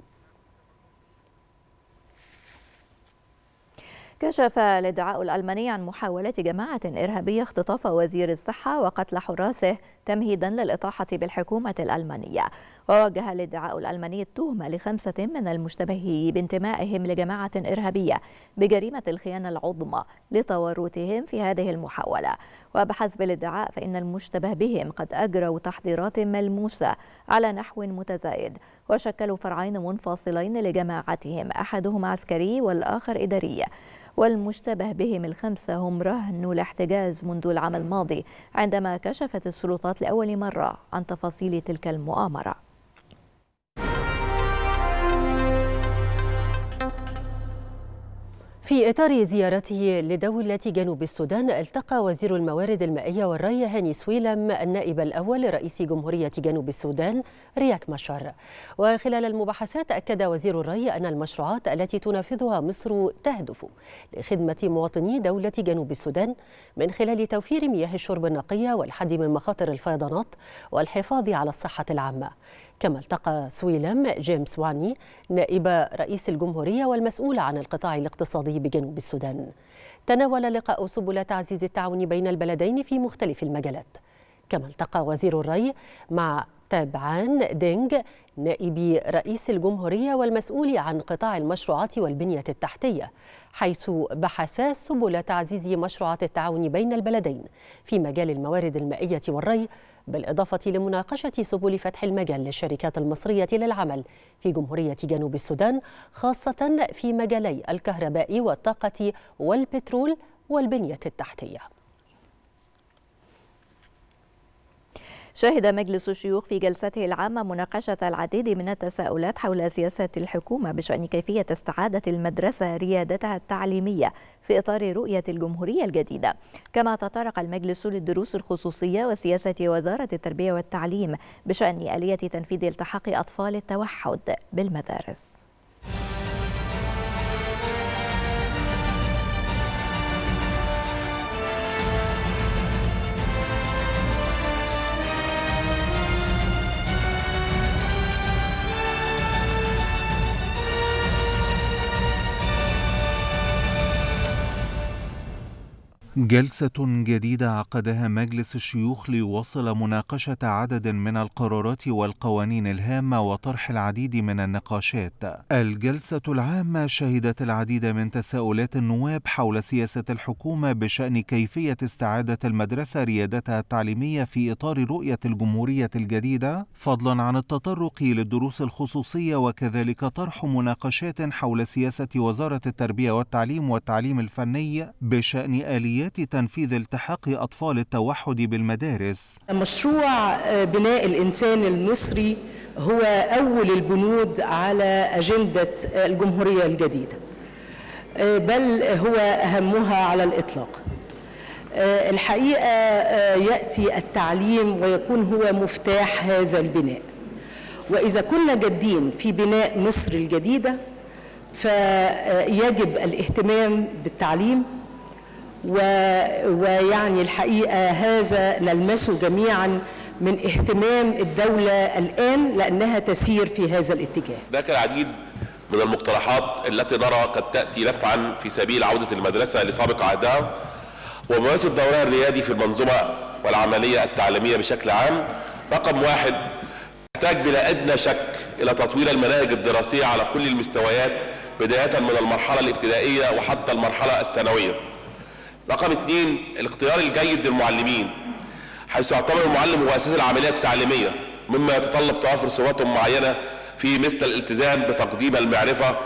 كشف الإدعاء الألماني عن محاولة جماعة إرهابية اختطاف وزير الصحة وقتل حراسه تمهيدا للإطاحة بالحكومة الألمانية. ووجه الإدعاء الألماني التهمة لخمسة من المشتبه بانتمائهم لجماعة إرهابية بجريمة الخيانة العظمى لتورطهم في هذه المحاولة. وبحسب الإدعاء فإن المشتبه بهم قد أجروا تحضيرات ملموسة على نحو متزايد. وشكلوا فرعين منفصلين لجماعتهم أحدهما عسكري والآخر إداري. والمشتبه بهم الخمسة هم رهن الاحتجاز منذ العام الماضي عندما كشفت السلطات لأول مرة عن تفاصيل تلك المؤامرة. في إطار زيارته لدولة جنوب السودان التقى وزير الموارد المائية والري هاني سويلم النائب الأول لرئيس جمهورية جنوب السودان رياك مشار وخلال المباحثات أكد وزير الري أن المشروعات التي تنفذها مصر تهدف لخدمة مواطني دولة جنوب السودان من خلال توفير مياه الشرب النقية والحد من مخاطر الفيضانات والحفاظ على الصحة العامة. كما التقى سويلم جيمس واني نائب رئيس الجمهورية والمسؤول عن القطاع الاقتصادي بجنوب السودان. تناول اللقاء سبل تعزيز التعاون بين البلدين في مختلف المجالات. كما التقى وزير الري مع تابعان دينغ نائب رئيس الجمهورية والمسؤول عن قطاع المشروعات والبنية التحتية حيث بحثا سبل تعزيز مشروعات التعاون بين البلدين في مجال الموارد المائية والري بالإضافة لمناقشة سبل فتح المجال للشركات المصرية للعمل في جمهورية جنوب السودان خاصة في مجالي الكهرباء والطاقة والبترول والبنية التحتية. شهد مجلس الشيوخ في جلسته العامة مناقشة العديد من التساؤلات حول سياسة الحكومة بشأن كيفية استعادة المدرسة ريادتها التعليمية في إطار رؤية الجمهورية الجديدة. كما تطرق المجلس للدروس الخصوصية وسياسة وزارة التربية والتعليم بشأن آلية تنفيذ التحاق أطفال التوحد بالمدارس. جلسة جديدة عقدها مجلس الشيوخ ليواصل مناقشة عدد من القرارات والقوانين الهامة وطرح العديد من النقاشات. الجلسة العامة شهدت العديد من تساؤلات النواب حول سياسة الحكومة بشأن كيفية استعادة المدرسة ريادتها التعليمية في إطار رؤية الجمهورية الجديدة، فضلا عن التطرق للدروس الخصوصية وكذلك طرح مناقشات حول سياسة وزارة التربية والتعليم والتعليم الفني بشأن آليات تنفيذ التحاق أطفال التوحد بالمدارس. مشروع بناء الإنسان المصري هو أول البنود على أجندة الجمهورية الجديدة. بل هو أهمها على الإطلاق. الحقيقة يأتي التعليم ويكون هو مفتاح هذا البناء. وإذا كنا جادين في بناء مصر الجديدة فيجب الاهتمام بالتعليم و... ويعني الحقيقة هذا نلمسه جميعا من اهتمام الدولة الآن لأنها تسير في هذا الاتجاه. هناك العديد من المقترحات التي نرى قد تأتي نفعا في سبيل عودة المدرسة لسابق عهدها وممارسة دورها الريادي في المنظومة والعملية التعليمية بشكل عام رقم واحد يحتاج بلا أدنى شك إلى تطوير المناهج الدراسية على كل المستويات بداية من المرحلة الابتدائية وحتى المرحلة الثانوية. رقم اثنين الاختيار الجيد للمعلمين حيث يعتبر المعلم هو أساس العملية التعليمية مما يتطلب توافر صفات معينة في مثل الالتزام بتقديم المعرفة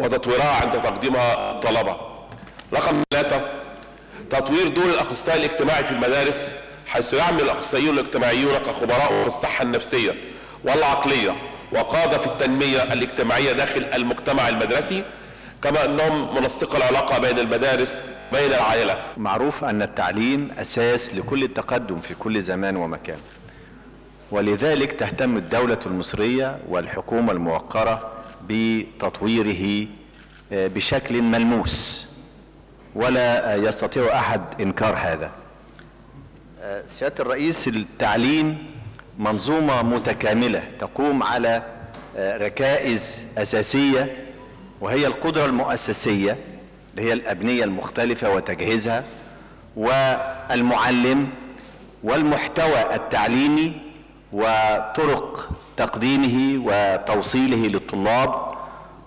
وتطويرها عند تقديمها الطلبة. رقم ثلاثة تطوير دور الأخصائي الاجتماعي في المدارس حيث يعمل الأخصائيون الاجتماعيون كخبراء في الصحه النفسية والعقلية وقاده في التنمية الاجتماعية داخل المجتمع المدرسي كما أنهم منسق العلاقة بين المدارس بين العائلة. معروف أن التعليم أساس لكل التقدم في كل زمان ومكان. ولذلك تهتم الدولة المصرية والحكومة الموقرة بتطويره بشكل ملموس ولا يستطيع أحد إنكار هذا. سيادة الرئيس التعليم منظومة متكاملة تقوم على ركائز أساسية وهي القدرة المؤسسية اللي هي الأبنية المختلفة وتجهيزها والمعلم والمحتوى التعليمي وطرق تقديمه وتوصيله للطلاب.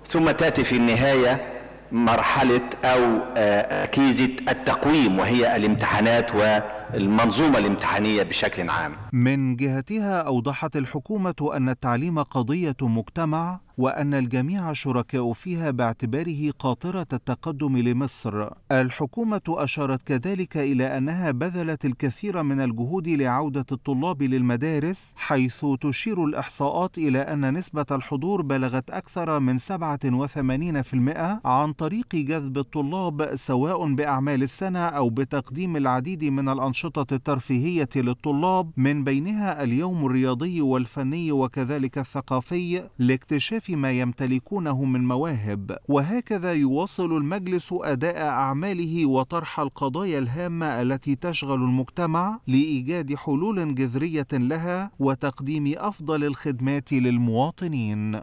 ثم تأتي في النهاية مرحلة أو أكيزة التقويم وهي الامتحانات والمنظومة الامتحانية بشكل عام. من جهتها أوضحت الحكومة أن التعليم قضية مجتمع وأن الجميع شركاء فيها باعتباره قاطرة التقدم لمصر. الحكومة أشارت كذلك إلى أنها بذلت الكثير من الجهود لعودة الطلاب للمدارس، حيث تشير الإحصاءات إلى أن نسبة الحضور بلغت أكثر من 87% عن طريق جذب الطلاب سواء بأعمال السنة أو بتقديم العديد من الأنشطة الترفيهية للطلاب من بينها اليوم الرياضي والفني وكذلك الثقافي لاكتشاف ما يمتلكونه من مواهب وهكذا يواصل المجلس أداء أعماله وطرح القضايا الهامة التي تشغل المجتمع لإيجاد حلول جذرية لها وتقديم أفضل الخدمات للمواطنين.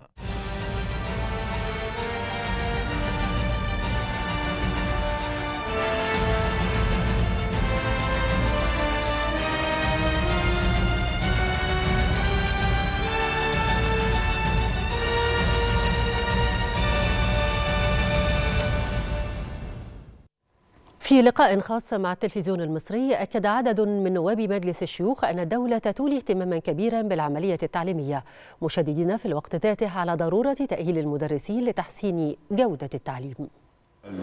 في لقاء خاص مع التلفزيون المصري أكد عدد من نواب مجلس الشيوخ أن الدولة تولي اهتماما كبيرا بالعملية التعليمية مشددين في الوقت ذاته على ضرورة تأهيل المدرسين لتحسين جودة التعليم.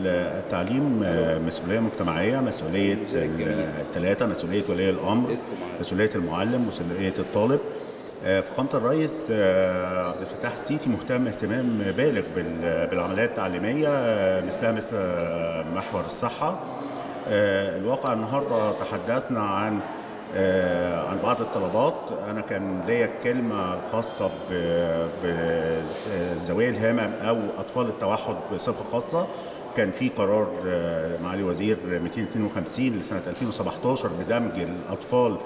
التعليم مسؤولية مجتمعية مسؤولية الثلاثة مسؤولية ولي الأمر مسؤولية المعلم مسؤولية الطالب. فخامة الرئيس عبد الفتاح السيسي مهتم اهتمام بالغ بالعمليات التعليمية مثلها مثل محور الصحة. الواقع النهاردة تحدثنا عن عن بعض الطلبات. أنا كان ليا الكلمة الخاصه بذوي الهمم أو أطفال التوحد بصفة خاصة. كان في قرار معالي الوزير 252 لسنة 2017 بدمج الأطفال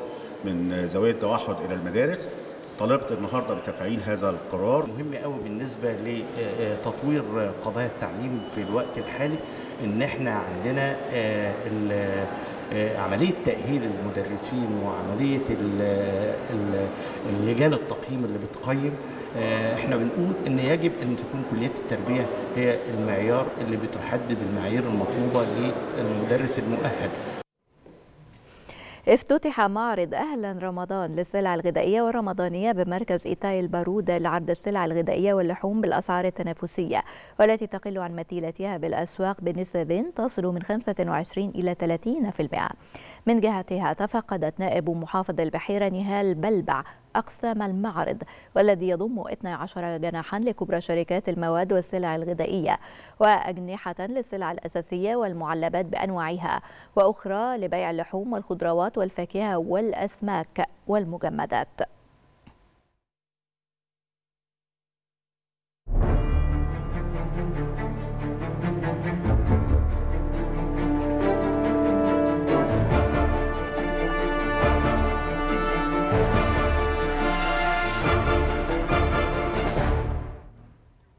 من ذوي التوحد إلى المدارس. طلبت النهارده بتفعيل هذا القرار. مهم قوي بالنسبة لتطوير قضايا التعليم في الوقت الحالي إن إحنا عندنا عملية تأهيل المدرسين وعملية اللجان التقييم اللي بتقيم. إحنا بنقول إن يجب إن تكون كليه التربية هي المعيار اللي بتحدد المعايير المطلوبة للمدرس المؤهل. افتتح معرض أهلا رمضان للسلع الغذائية والرمضانية بمركز إيتاي البارودة لعرض السلع الغذائية واللحوم بالأسعار التنافسية والتي تقل عن مثيلتها بالأسواق بنسب تصل من 25 إلى 30%. من جهتها تفقدت نائب محافظ البحيرة نهال بلبع أقسام المعرض والذي يضم 12 جناحا لكبرى شركات المواد والسلع الغذائية وأجنحة للسلع الأساسية والمعلبات بأنواعها وأخرى لبيع اللحوم والخضروات والفاكهة والأسماك والمجمدات.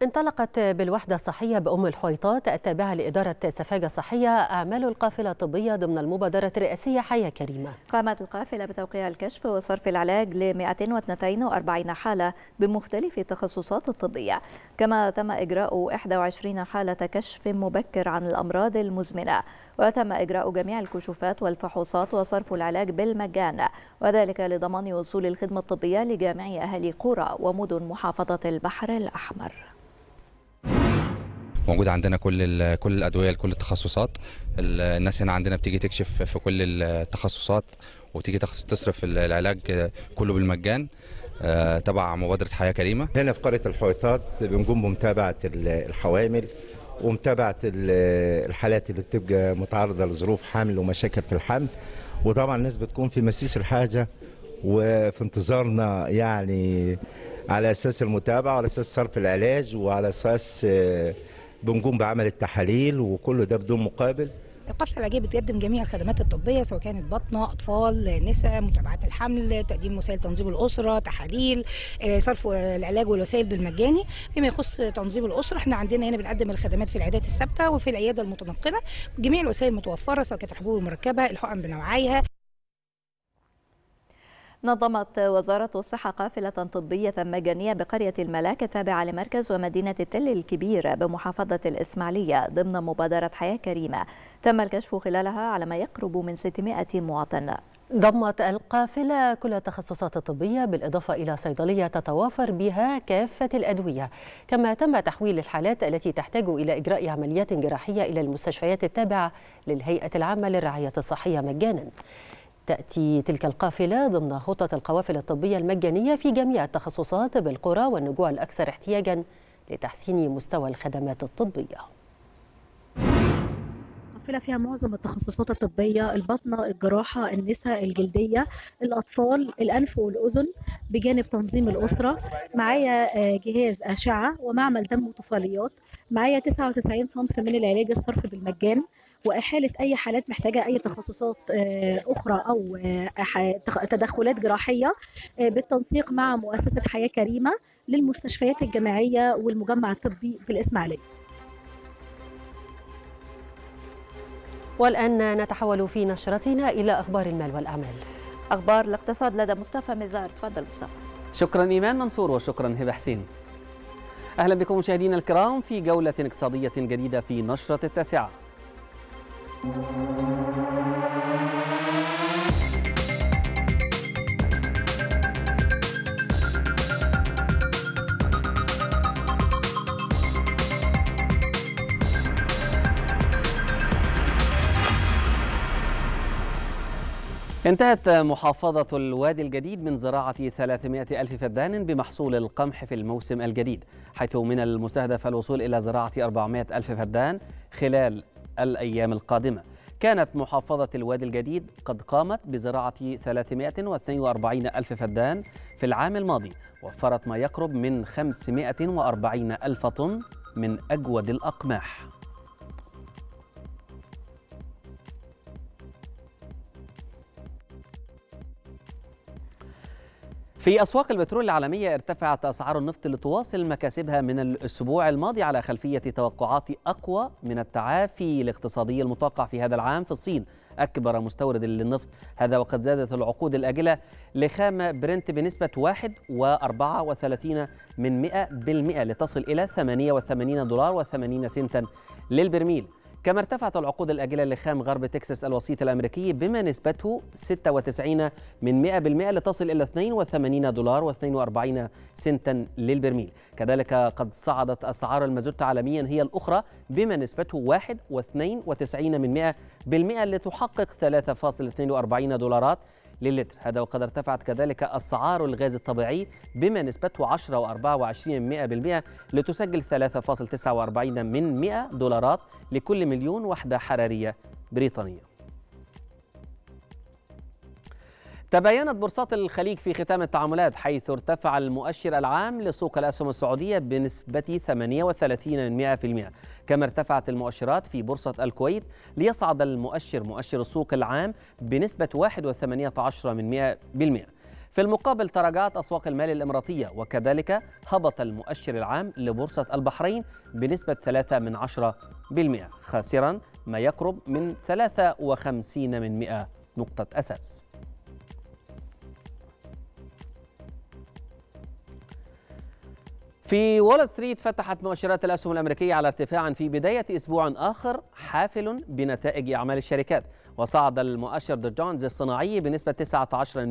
انطلقت بالوحدة الصحية بأم الحويطات التابعة لإدارة سفاجة صحية أعمال القافلة الطبية ضمن المبادرة الرئاسية حياة كريمة. قامت القافلة بتوقيع الكشف وصرف العلاج ل 242 حالة بمختلف التخصصات الطبية. كما تم إجراء 21 حالة كشف مبكر عن الأمراض المزمنة. وتم إجراء جميع الكشوفات والفحوصات وصرف العلاج بالمجان. وذلك لضمان وصول الخدمة الطبية لجميع أهالي قرى ومدن محافظة البحر الأحمر. موجود عندنا كل كل الأدوية لكل التخصصات. الناس هنا عندنا بتيجي تكشف في كل التخصصات وتيجي تصرف العلاج كله بالمجان. تبع مبادرة حياة كريمة. هنا في قرية الحويطات بنقوم بمتابعة الحوامل ومتابعة الحالات اللي بتبقى متعرضة لظروف حمل ومشاكل في الحمل وطبعا الناس بتكون في مسيس الحاجة وفي انتظارنا يعني على أساس المتابعة وعلى أساس صرف العلاج وعلى أساس بنقوم بعمل التحاليل وكل ده بدون مقابل. القافله العلاجيه بتقدم جميع الخدمات الطبية سواء كانت بطنه أطفال نساء متابعه الحمل تقديم وسائل تنظيم الأسرة تحاليل صرف العلاج والوسائل بالمجاني. فيما يخص تنظيم الأسرة إحنا عندنا هنا بنقدم الخدمات في العيادات الثابتة وفي العيادة المتنقلة. جميع الوسائل متوفرة سواء كانت الحبوب المركبة الحقن بنوعيها. نظمت وزارة الصحة قافلة طبية مجانية بقرية الملاك التابعة لمركز ومدينة التل الكبير بمحافظة الإسماعيلية ضمن مبادرة حياة كريمة. تم الكشف خلالها على ما يقرب من 600 مواطن. ضمت القافلة كل التخصصات الطبية بالإضافة إلى صيدلية تتوافر بها كافة الأدوية. كما تم تحويل الحالات التي تحتاج إلى إجراء عمليات جراحية إلى المستشفيات التابعة للهيئة العامة للرعاية الصحية مجانا. تأتي تلك القافلة ضمن خطة القوافل الطبية المجانية في جميع التخصصات بالقرى والنجوع الأكثر احتياجا لتحسين مستوى الخدمات الطبية. القافلة فيها معظم التخصصات الطبية البطنة الجراحة النساء الجلدية الأطفال الأنف والأذن بجانب تنظيم الأسرة. معايا جهاز أشعة ومعمل دم وطفيليات معايا 99 صنف من العلاج الصرف بالمجان. وإحالة أي حالات محتاجة أي تخصصات أخرى أو تدخلات جراحية بالتنسيق مع مؤسسة حياة كريمة للمستشفيات الجامعية والمجمع الطبي في الإسماعيلية والآن نتحول في نشرتنا إلى أخبار المال والأعمال. أخبار الاقتصاد لدى مصطفى مزار. تفضل مصطفى. شكرا إيمان منصور وشكرا هبة حسين. أهلا بكم مشاهدينا الكرام في جولة اقتصادية جديدة في نشرة التاسعة. انتهت محافظة الوادي الجديد من زراعة 300 ألف فدان بمحصول القمح في الموسم الجديد حيث من المستهدف الوصول إلى زراعة 400 ألف فدان خلال الأيام القادمة. كانت محافظة الوادي الجديد قد قامت بزراعة 342 ألف فدان في العام الماضي وفرت ما يقرب من 540 ألف طن من أجود الأقماح. في أسواق البترول العالمية ارتفعت أسعار النفط لتواصل مكاسبها من الأسبوع الماضي على خلفية توقعات أقوى من التعافي الاقتصادي المتوقع في هذا العام في الصين. أكبر مستورد للنفط هذا وقد زادت العقود الآجلة لخام برنت بنسبة 1.34 من 100 بالمئة لتصل إلى 88 دولار و80 سنتا للبرميل. كما ارتفعت العقود الآجلة لخام غرب تكساس الوسيط الأمريكي بما نسبته 96 من 100% لتصل إلى 82 دولار و42 سنتا للبرميل. كذلك قد صعدت أسعار المازوت عالميا هي الأخرى بما نسبته 1 و92 من 100% لتحقق 3.42 دولارات للتر. هذا وقد ارتفعت كذلك أسعار الغاز الطبيعي بما نسبته 10 و24 من 100% لتسجل 3.49 من 100 دولارات لكل مليون وحدة حرارية بريطانية. تباينت بورصات الخليج في ختام التعاملات حيث ارتفع المؤشر العام لسوق الأسهم السعودية بنسبة 38 من 100% كما ارتفعت المؤشرات في بورصة الكويت ليصعد المؤشر مؤشر السوق العام بنسبة 1.18 من 100% في المقابل تراجعت أسواق المال الإماراتية وكذلك هبط المؤشر العام لبورصة البحرين بنسبة 3 من 10% خاسرا ما يقرب من 53 من 100 نقطة أساس. في وول ستريت فتحت مؤشرات الأسهم الأمريكية على ارتفاع في بداية أسبوع آخر حافل بنتائج أعمال الشركات. وصعد المؤشر دو جونز الصناعي بنسبة 19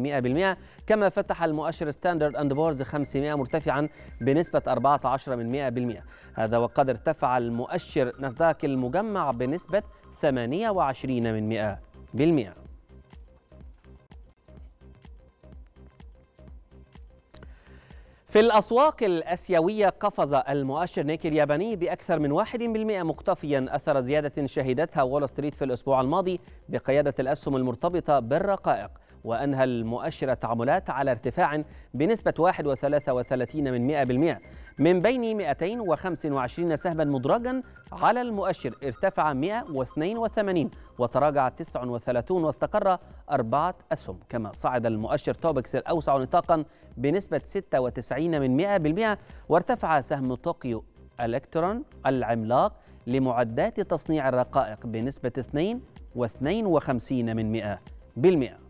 كما فتح المؤشر ستاندرد أند بورز 500 مرتفعا بنسبة 14 من 100% هذا وقد ارتفع المؤشر ناسداك المجمع بنسبة 28 في الأسواق الأسيوية قفز المؤشر نيكي الياباني بأكثر من 1% مقتفيا أثر زيادة شهدتها وول ستريت في الأسبوع الماضي بقيادة الأسهم المرتبطة بالرقائق. وأنهى المؤشر التعاملات على ارتفاع بنسبة 1.33 من 100% من بين 225 سهما مدرجا على المؤشر ارتفع 182 وتراجع 39 واستقر أربعة أسهم كما صعد المؤشر توبكس الأوسع نطاقا بنسبة 96 من 100% وارتفع سهم طوكيو الكترون العملاق لمعدات تصنيع الرقائق بنسبة 2 و52 من 100%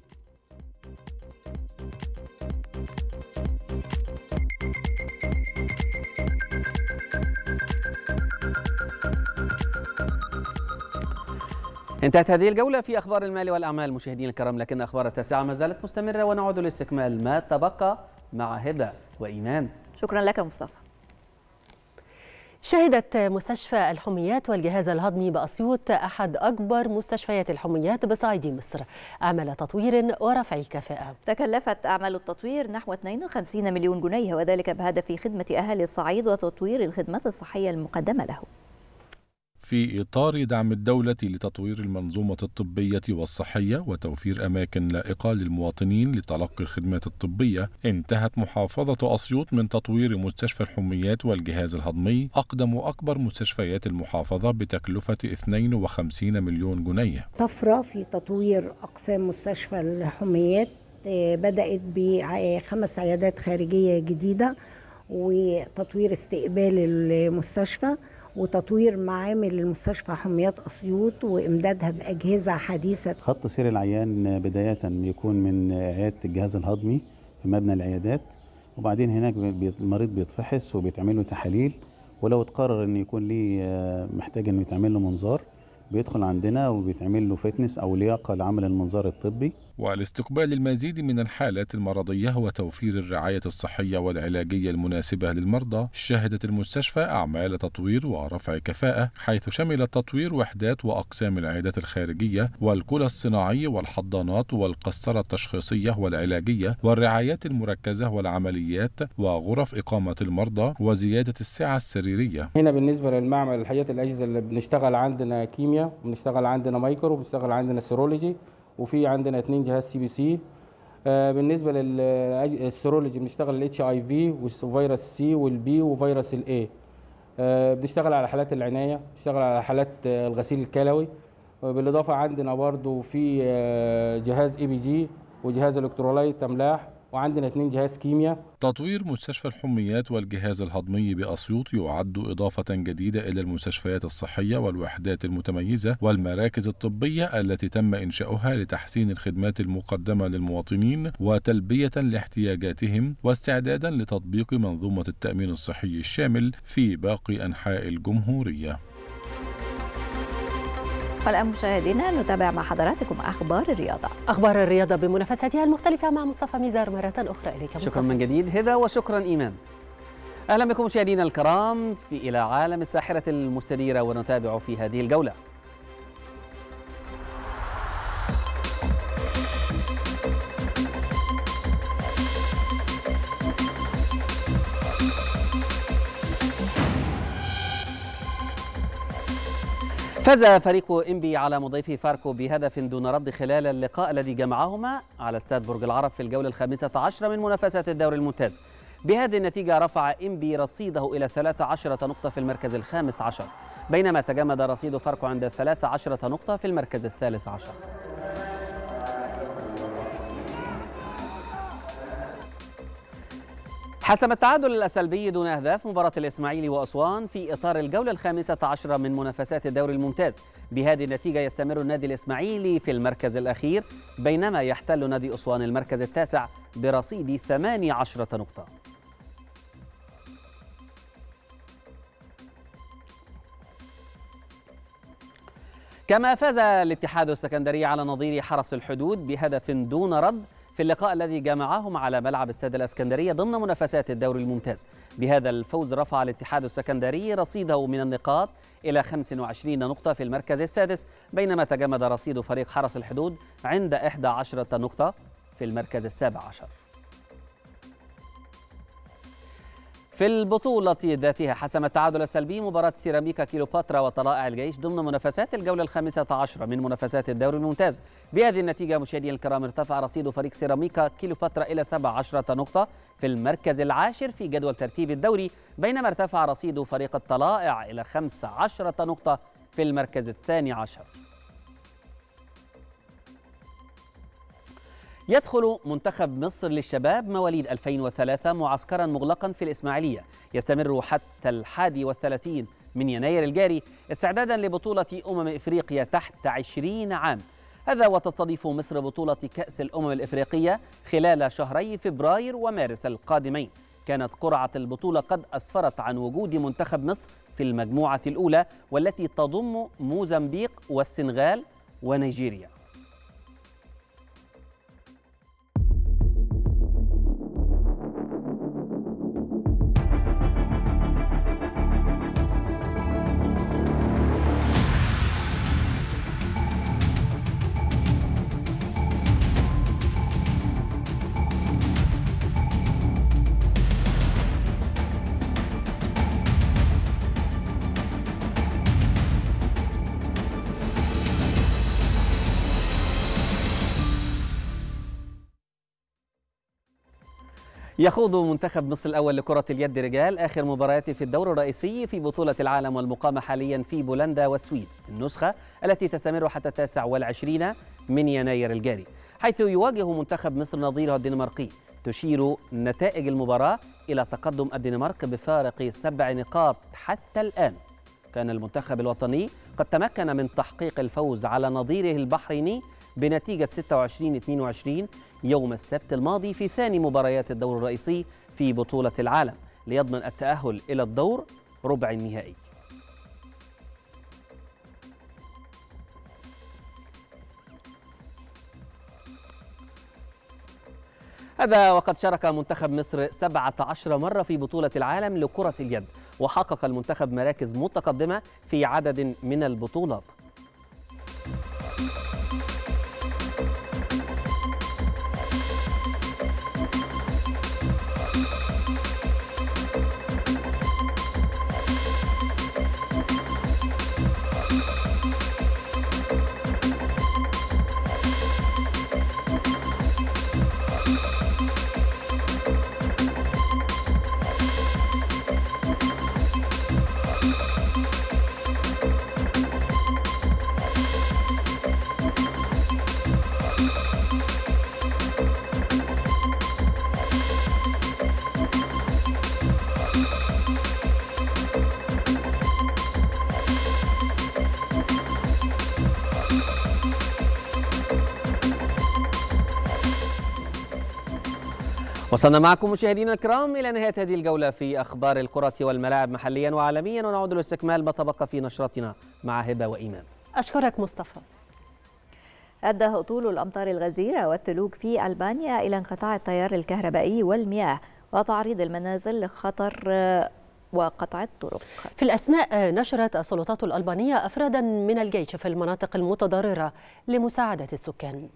انتهت هذه الجولة في أخبار المال والأعمال مشاهدينا الكرام لكن أخبار التاسعة ما زالت مستمرة ونعود لاستكمال ما تبقى مع هبة وإيمان. شكرا لك مصطفى. شهدت مستشفى الحميات والجهاز الهضمي بأسيوط أحد أكبر مستشفيات الحميات بصعيد مصر. أعمال تطوير ورفع الكفاءة. تكلفت أعمال التطوير نحو 52 مليون جنيه وذلك بهدف خدمة أهالي الصعيد وتطوير الخدمات الصحية المقدمة لهم في إطار دعم الدولة لتطوير المنظومة الطبية والصحية وتوفير أماكن لائقة للمواطنين لتلقي الخدمات الطبية. انتهت محافظة أسيوط من تطوير مستشفى الحميات والجهاز الهضمي. أقدم وأكبر مستشفيات المحافظة بتكلفة 52 مليون جنيه. طفرة في تطوير أقسام مستشفى الحميات بدأت بخمس عيادات خارجية جديدة وتطوير استقبال المستشفى. وتطوير معامل المستشفى حميات أسيوط وإمدادها بأجهزة حديثة. خط سير العيان بداية بيكون من عياده الجهاز الهضمي في مبنى العيادات وبعدين هناك المريض بيتفحص وبيتعمل له تحاليل ولو اتقرر إن يكون ليه محتاج إنه يتعمل له منظار بيدخل عندنا وبيتعمل له fitness أو لياقة لعمل المنظار الطبي. والاستقبال المزيد من الحالات المرضية وتوفير الرعاية الصحية والعلاجية المناسبة للمرضى شهدت المستشفى أعمال تطوير ورفع كفاءة حيث شمل تطوير وحدات وأقسام العيادات الخارجية والكلى الصناعي والحضانات والقسطرة التشخيصية والعلاجية والرعايات المركزة والعمليات وغرف إقامة المرضى وزيادة السعة السريرية. هنا بالنسبة للمعمل الحاجات الأجهزة اللي بنشتغل عندنا كيمياء وبنشتغل عندنا مايكرو وبنشتغل عندنا serology وفي عندنا اثنين جهاز CBC. بالنسبة لل serology بنشتغل ال HIV وفيروس C وال B وفيروس ال A بنشتغل على حالات العناية بنشتغل على حالات الغسيل الكلوي. بالإضافة عندنا برضو في جهاز ABG وجهاز electrolyte أملاح. وعندنا اثنين جهاز كيمياء تطوير مستشفى الحميات والجهاز الهضمي بأسيوط يعد إضافة جديدة إلى المستشفيات الصحية والوحدات المتميزة والمراكز الطبية التي تم إنشاؤها لتحسين الخدمات المقدمة للمواطنين وتلبية لاحتياجاتهم واستعدادا لتطبيق منظومة التأمين الصحي الشامل في باقي أنحاء الجمهورية. والآن مشاهدينا نتابع مع حضراتكم أخبار الرياضة. أخبار الرياضة بمنافساتها المختلفة مع مصطفى ميزار مرة أخرى. إليك مصطفى. شكرا من جديد هدى وشكرا إيمان. أهلا بكم مشاهدينا الكرام في إلى عالم الساحرة المستديرة ونتابع في هذه الجولة. فاز فريق إنبي على مضيفه فاركو بهدف دون رد خلال اللقاء الذي جمعهما على استاد برج العرب في الجولة الخامسة عشر من منافسات الدوري الممتاز. بهذه النتيجة رفع إنبي رصيده إلى 13 نقطة في المركز الخامس عشر بينما تجمد رصيد فاركو عند 13 نقطة في المركز الثالث عشر. حسم التعادل السلبي دون أهداف مباراة الإسماعيلي وأسوان في إطار الجولة الخامسة عشرة من منافسات الدوري الممتاز. بهذه النتيجة يستمر النادي الإسماعيلي في المركز الأخير بينما يحتل نادي أسوان المركز التاسع برصيد 18 نقطة. كما فاز الاتحاد السكندري على نظير حرس الحدود بهدف دون رد في اللقاء الذي جمعهم على ملعب استاد الإسكندرية ضمن منافسات الدوري الممتاز. بهذا الفوز رفع الاتحاد السكندري رصيده من النقاط إلى 25 نقطة في المركز السادس بينما تجمد رصيد فريق حرس الحدود عند 11 نقطة في المركز السابع عشر. في البطولة ذاتها حسم التعادل السلبي مباراة سيراميكا كيلوباترا وطلائع الجيش ضمن منافسات الجولة الخامسة عشرة من منافسات الدوري الممتاز. بهذه النتيجة مشاهدينا الكرام ارتفع رصيد فريق سيراميكا كيلوباترا إلى 17 نقطة في المركز العاشر في جدول ترتيب الدوري بينما ارتفع رصيد فريق الطلائع إلى 15 نقطة في المركز الثاني عشر. يدخل منتخب مصر للشباب مواليد 2003 معسكرا مغلقا في الإسماعيلية. يستمر حتى الحادي والثلاثين من يناير الجاري استعدادا لبطولة أمم إفريقيا تحت 20 عام. هذا وتستضيف مصر بطولة كأس الأمم الإفريقية خلال شهري فبراير ومارس القادمين. كانت قرعة البطولة قد أسفرت عن وجود منتخب مصر في المجموعة الأولى والتي تضم موزمبيق والسنغال ونيجيريا. يخوض منتخب مصر الأول لكرة اليد رجال آخر مبارياته في الدور الرئيسي في بطولة العالم والمقامة حاليا في بولندا والسويد النسخة التي تستمر حتى التاسع والعشرين من يناير الجاري حيث يواجه منتخب مصر نظيره الدنماركي تشير نتائج المباراة إلى تقدم الدنمارك بفارق سبع نقاط حتى الآن. كان المنتخب الوطني قد تمكن من تحقيق الفوز على نظيره البحريني بنتيجة 26-22 يوم السبت الماضي في ثاني مباريات الدور الرئيسي في بطولة العالم ليضمن التأهل إلى الدور ربع النهائي. هذا وقد شارك منتخب مصر 17 مرة في بطولة العالم لكرة اليد وحقق المنتخب مراكز متقدمة في عدد من البطولات. وصلنا معكم مشاهدينا الكرام إلى نهاية هذه الجولة في أخبار الكرة والملاعب محليا وعالميا ونعود لاستكمال ما تبقى في نشرتنا مع هبة وإيمان. أشكرك مصطفى. أدى هطول الأمطار الغزيرة والثلوج في ألبانيا إلى انقطاع التيار الكهربائي والمياه وتعريض المنازل لخطر وقطع الطرق. في الأثناء نشرت السلطات الألبانية أفرادا من الجيش في المناطق المتضررة لمساعدة السكان.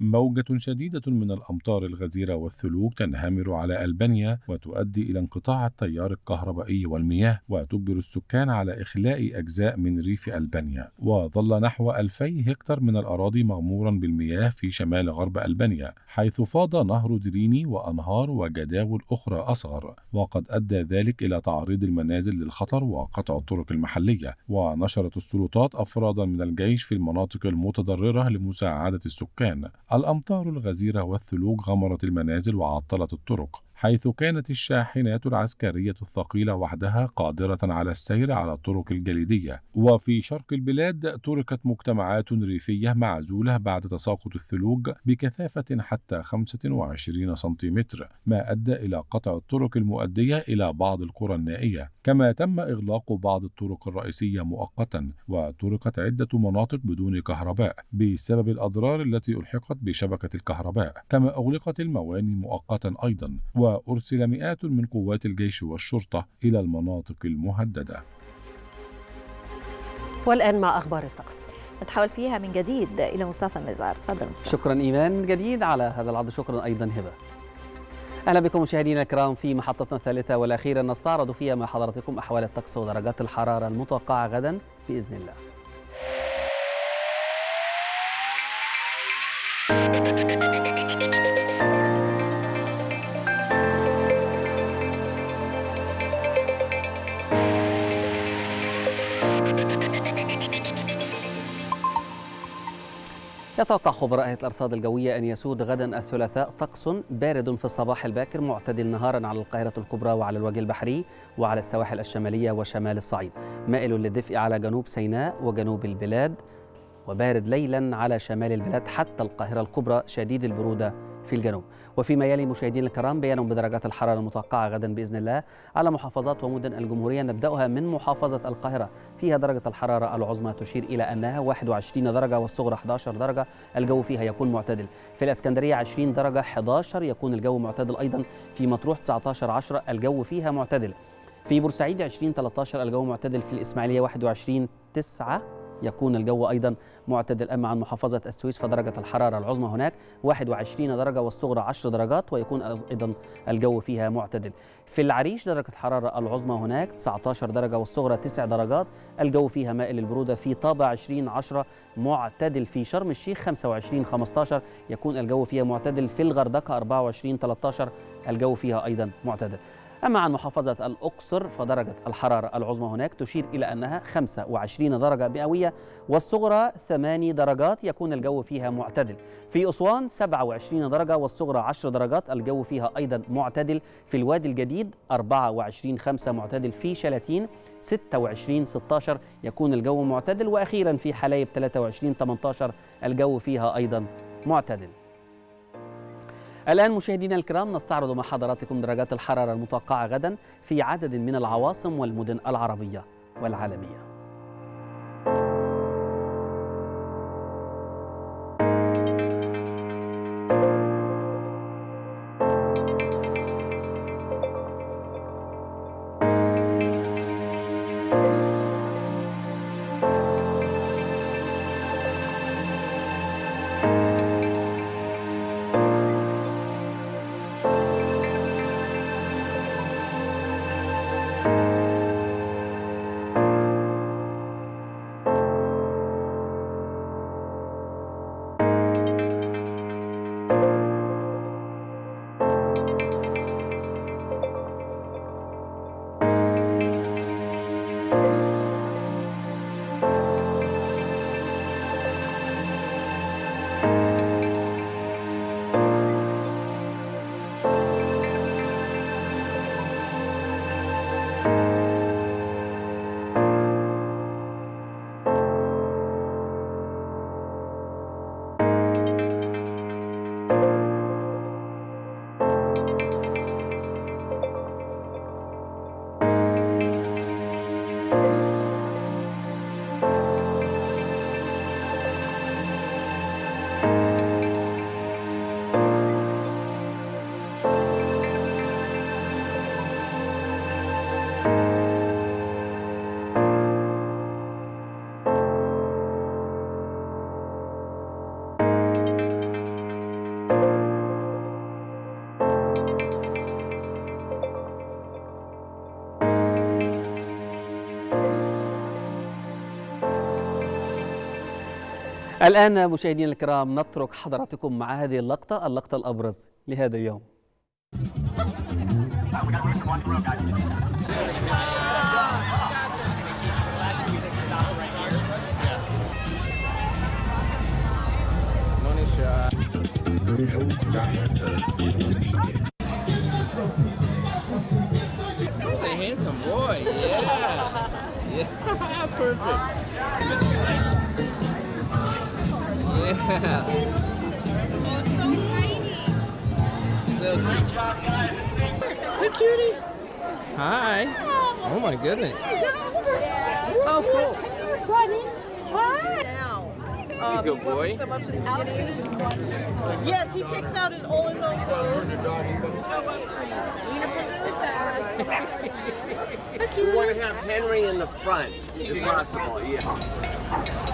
موجة شديدة من الأمطار الغزيرة والثلوج تنهمر على ألبانيا وتؤدي إلى انقطاع التيار الكهربائي والمياه وتجبر السكان على إخلاء أجزاء من ريف ألبانيا. وظل نحو ألفي هكتار من الأراضي مغمورا بالمياه في شمال غرب ألبانيا حيث فاض نهر دريني وأنهار وجداول أخرى أصغر. وقد أدى ذلك إلى تعريض المنازل للخطر وقطع الطرق المحلية. ونشرت السلطات أفرادا من الجيش في المناطق المتضررة لمساعدة السكان. الأمطار الغزيرة والثلوج غمرت المنازل وعطلت الطرق. حيث كانت الشاحنات العسكرية الثقيلة وحدها قادرة على السير على الطرق الجليدية. وفي شرق البلاد تركت مجتمعات ريفية معزولة بعد تساقط الثلوج بكثافة حتى 25 سنتيمتر ما أدى إلى قطع الطرق المؤدية إلى بعض القرى النائية. كما تم إغلاق بعض الطرق الرئيسية مؤقتا وتركت عدة مناطق بدون كهرباء بسبب الأضرار التي ألحقت بشبكة الكهرباء. كما أغلقت المواني مؤقتا أيضا وأرسل مئات من قوات الجيش والشرطة إلى المناطق المهددة. والآن مع أخبار الطقس؟ نتحول فيها من جديد إلى مصطفى النزار تفضل مصطفى. شكرا إيمان. من جديد على هذا العرض. شكرا أيضا هبة. أهلا بكم مشاهدينا الكرام في محطتنا الثالثة والأخيرة. نستعرض فيها مع حضراتكم أحوال الطقس ودرجات الحرارة المتوقعة غدا بإذن الله. يتوقع خبراء هيئة الأرصاد الجوية أن يسود غدا الثلاثاء طقس بارد في الصباح الباكر معتدل نهارا على القاهرة الكبرى وعلى الوجه البحري وعلى السواحل الشمالية وشمال الصعيد. مائل للدفء على جنوب سيناء وجنوب البلاد وبارد ليلا على شمال البلاد حتى القاهرة الكبرى شديد البرودة في الجنوب. وفيما يلي مشاهدينا الكرام بيان بدرجات الحرارة المتوقعة غدا بإذن الله. على محافظات ومدن الجمهورية نبدأها من محافظة القاهرة. فيها درجة الحرارة العظمى تشير إلى أنها 21 درجة والصغرى 11 درجة. الجو فيها يكون معتدل. في الإسكندرية 20 درجة 11 يكون الجو معتدل أيضا. في مطروح 19 10 الجو فيها معتدل. في بورسعيد 20 13 الجو معتدل. في الإسماعيلية 21 9 يكون الجو أيضا معتدل أما عن محافظة السويس فدرجة الحرارة العظمى هناك 21 درجة والصغرى 10 درجات ويكون أيضا الجو فيها معتدل. في العريش درجة الحرارة العظمى هناك 19 درجة والصغرى 9 درجات الجو فيها مائل البرودة في طابع 20 10 معتدل في شرم الشيخ 25 15 يكون الجو فيها معتدل في الغردقة 24 13 الجو فيها أيضا معتدل. أما عن محافظة الأقصر فدرجة الحرارة العظمى هناك تشير إلى أنها 25 درجة مئوية والصغرى 8 درجات يكون الجو فيها معتدل. في أسوان 27 درجة والصغرى 10 درجات الجو فيها أيضا معتدل. في الوادي الجديد 24 5 معتدل في شلاتين 26 16 يكون الجو معتدل. وأخيرا في حلايب 23 18 الجو فيها أيضا معتدل. الآن مشاهدينا الكرام نستعرض مع حضراتكم درجات الحرارة المتوقعة غدا في عدد من العواصم والمدن العربية والعالمية. الآن مشاهدينا الكرام نترك حضراتكم مع هذه اللقطة اللقطة الأبرز لهذا اليوم handsome boy, yeah. <laughs> Yeah, perfect. Yeah. So Hey, cutie. Hi. Oh my goodness. Oh, cool. Hi. Now. You good boy. So much in the beginning. Yes, he picks out his all his own clothes. We want to have Henry in the front, if possible. Yeah.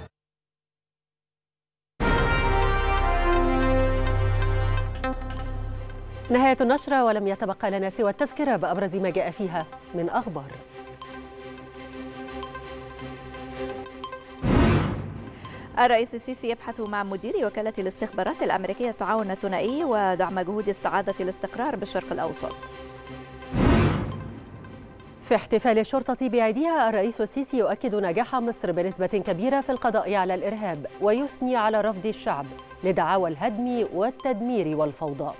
نهاية النشرة ولم يتبقى لنا سوى التذكرة بأبرز ما جاء فيها من أخبار. الرئيس السيسي يبحث مع مدير وكالة الاستخبارات الأمريكية التعاون الثنائي ودعم جهود استعادة الاستقرار بالشرق الأوسط. في احتفال الشرطة بعيدها الرئيس السيسي يؤكد نجاح مصر بنسبة كبيرة في القضاء على الإرهاب ويثني على رفض الشعب لدعاوى الهدم والتدمير والفوضى.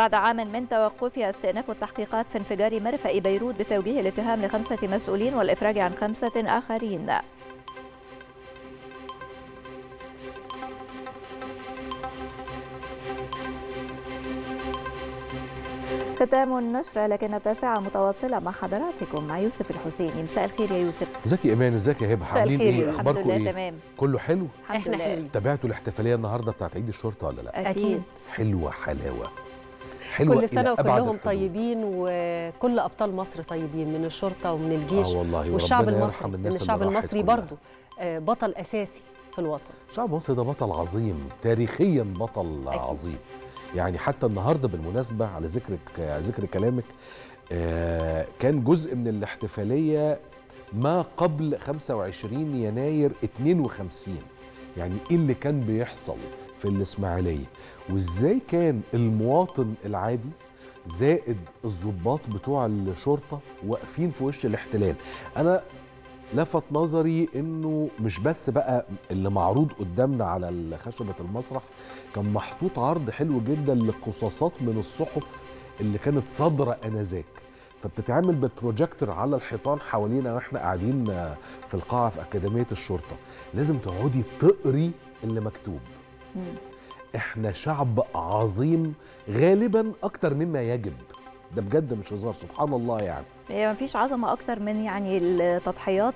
بعد عام من توقفها استئناف التحقيقات في انفجار مرفأ بيروت بتوجيه الاتهام لخمسة مسؤولين والإفراج عن خمسة آخرين. ختام النشرة لكن التاسعة متواصلة مع حضراتكم. مع يوسف الحسيني. مساء الخير يا يوسف. ازيك يا ايمان ازيك يا هبه عاملين إيه. أخباركم الحمد لله إيه؟ تمام. كله حلو؟ الحمد لله. حلوين. تابعتوا الاحتفالية النهارده بتاعت عيد الشرطة ولا لا؟ أكيد. حلوة حلاوة. حلوة كل أبعد وكلهم. طيبين وكل أبطال مصر طيبين من الشرطة ومن الجيش آه والله، والشعب المصري من الناس الشعب المصري. برضو آه، بطل أساسي في الوطن شعب مصر ده بطل عظيم تاريخيا بطل أكيد. عظيم يعني حتى النهارده بالمناسبة على ذكرك ذكر كلامك آه، كان جزء من الاحتفالية ما قبل 25 يناير 52 يعني إيه اللي كان بيحصل في الإسماعيلية وإزاي كان المواطن العادي زائد الضباط بتوع الشرطة واقفين في وش الاحتلال؟ أنا لفت نظري إنه مش بس بقى اللي معروض قدامنا على خشبة المسرح كان محطوط عرض حلو جدا لقصاصات من الصحف اللي كانت صادرة آنذاك. فبتتعمل بالبروجيكتور على الحيطان حوالينا وإحنا قاعدين في القاعة في أكاديمية الشرطة. لازم تقعدي تقري اللي مكتوب. إحنا شعب عظيم غالبا أكتر مما يجب. ده بجد مش هزار سبحان الله يعني. هي مفيش عظمة أكتر من يعني التضحيات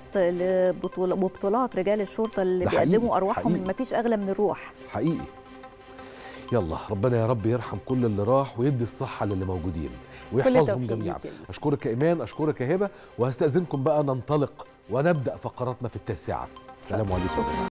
وبطولات رجال الشرطة اللي بيقدموا أرواحهم. حقيقي. مفيش أغلى من الروح. حقيقي. يلا ربنا يا رب يرحم كل اللي راح ويدي الصحة للي موجودين ويحفظهم جميعا. ليك يا يوسف. أشكرك يا هبة وهستأذنكم بقى ننطلق ونبدأ فقراتنا في التاسعة. سلام عليكم.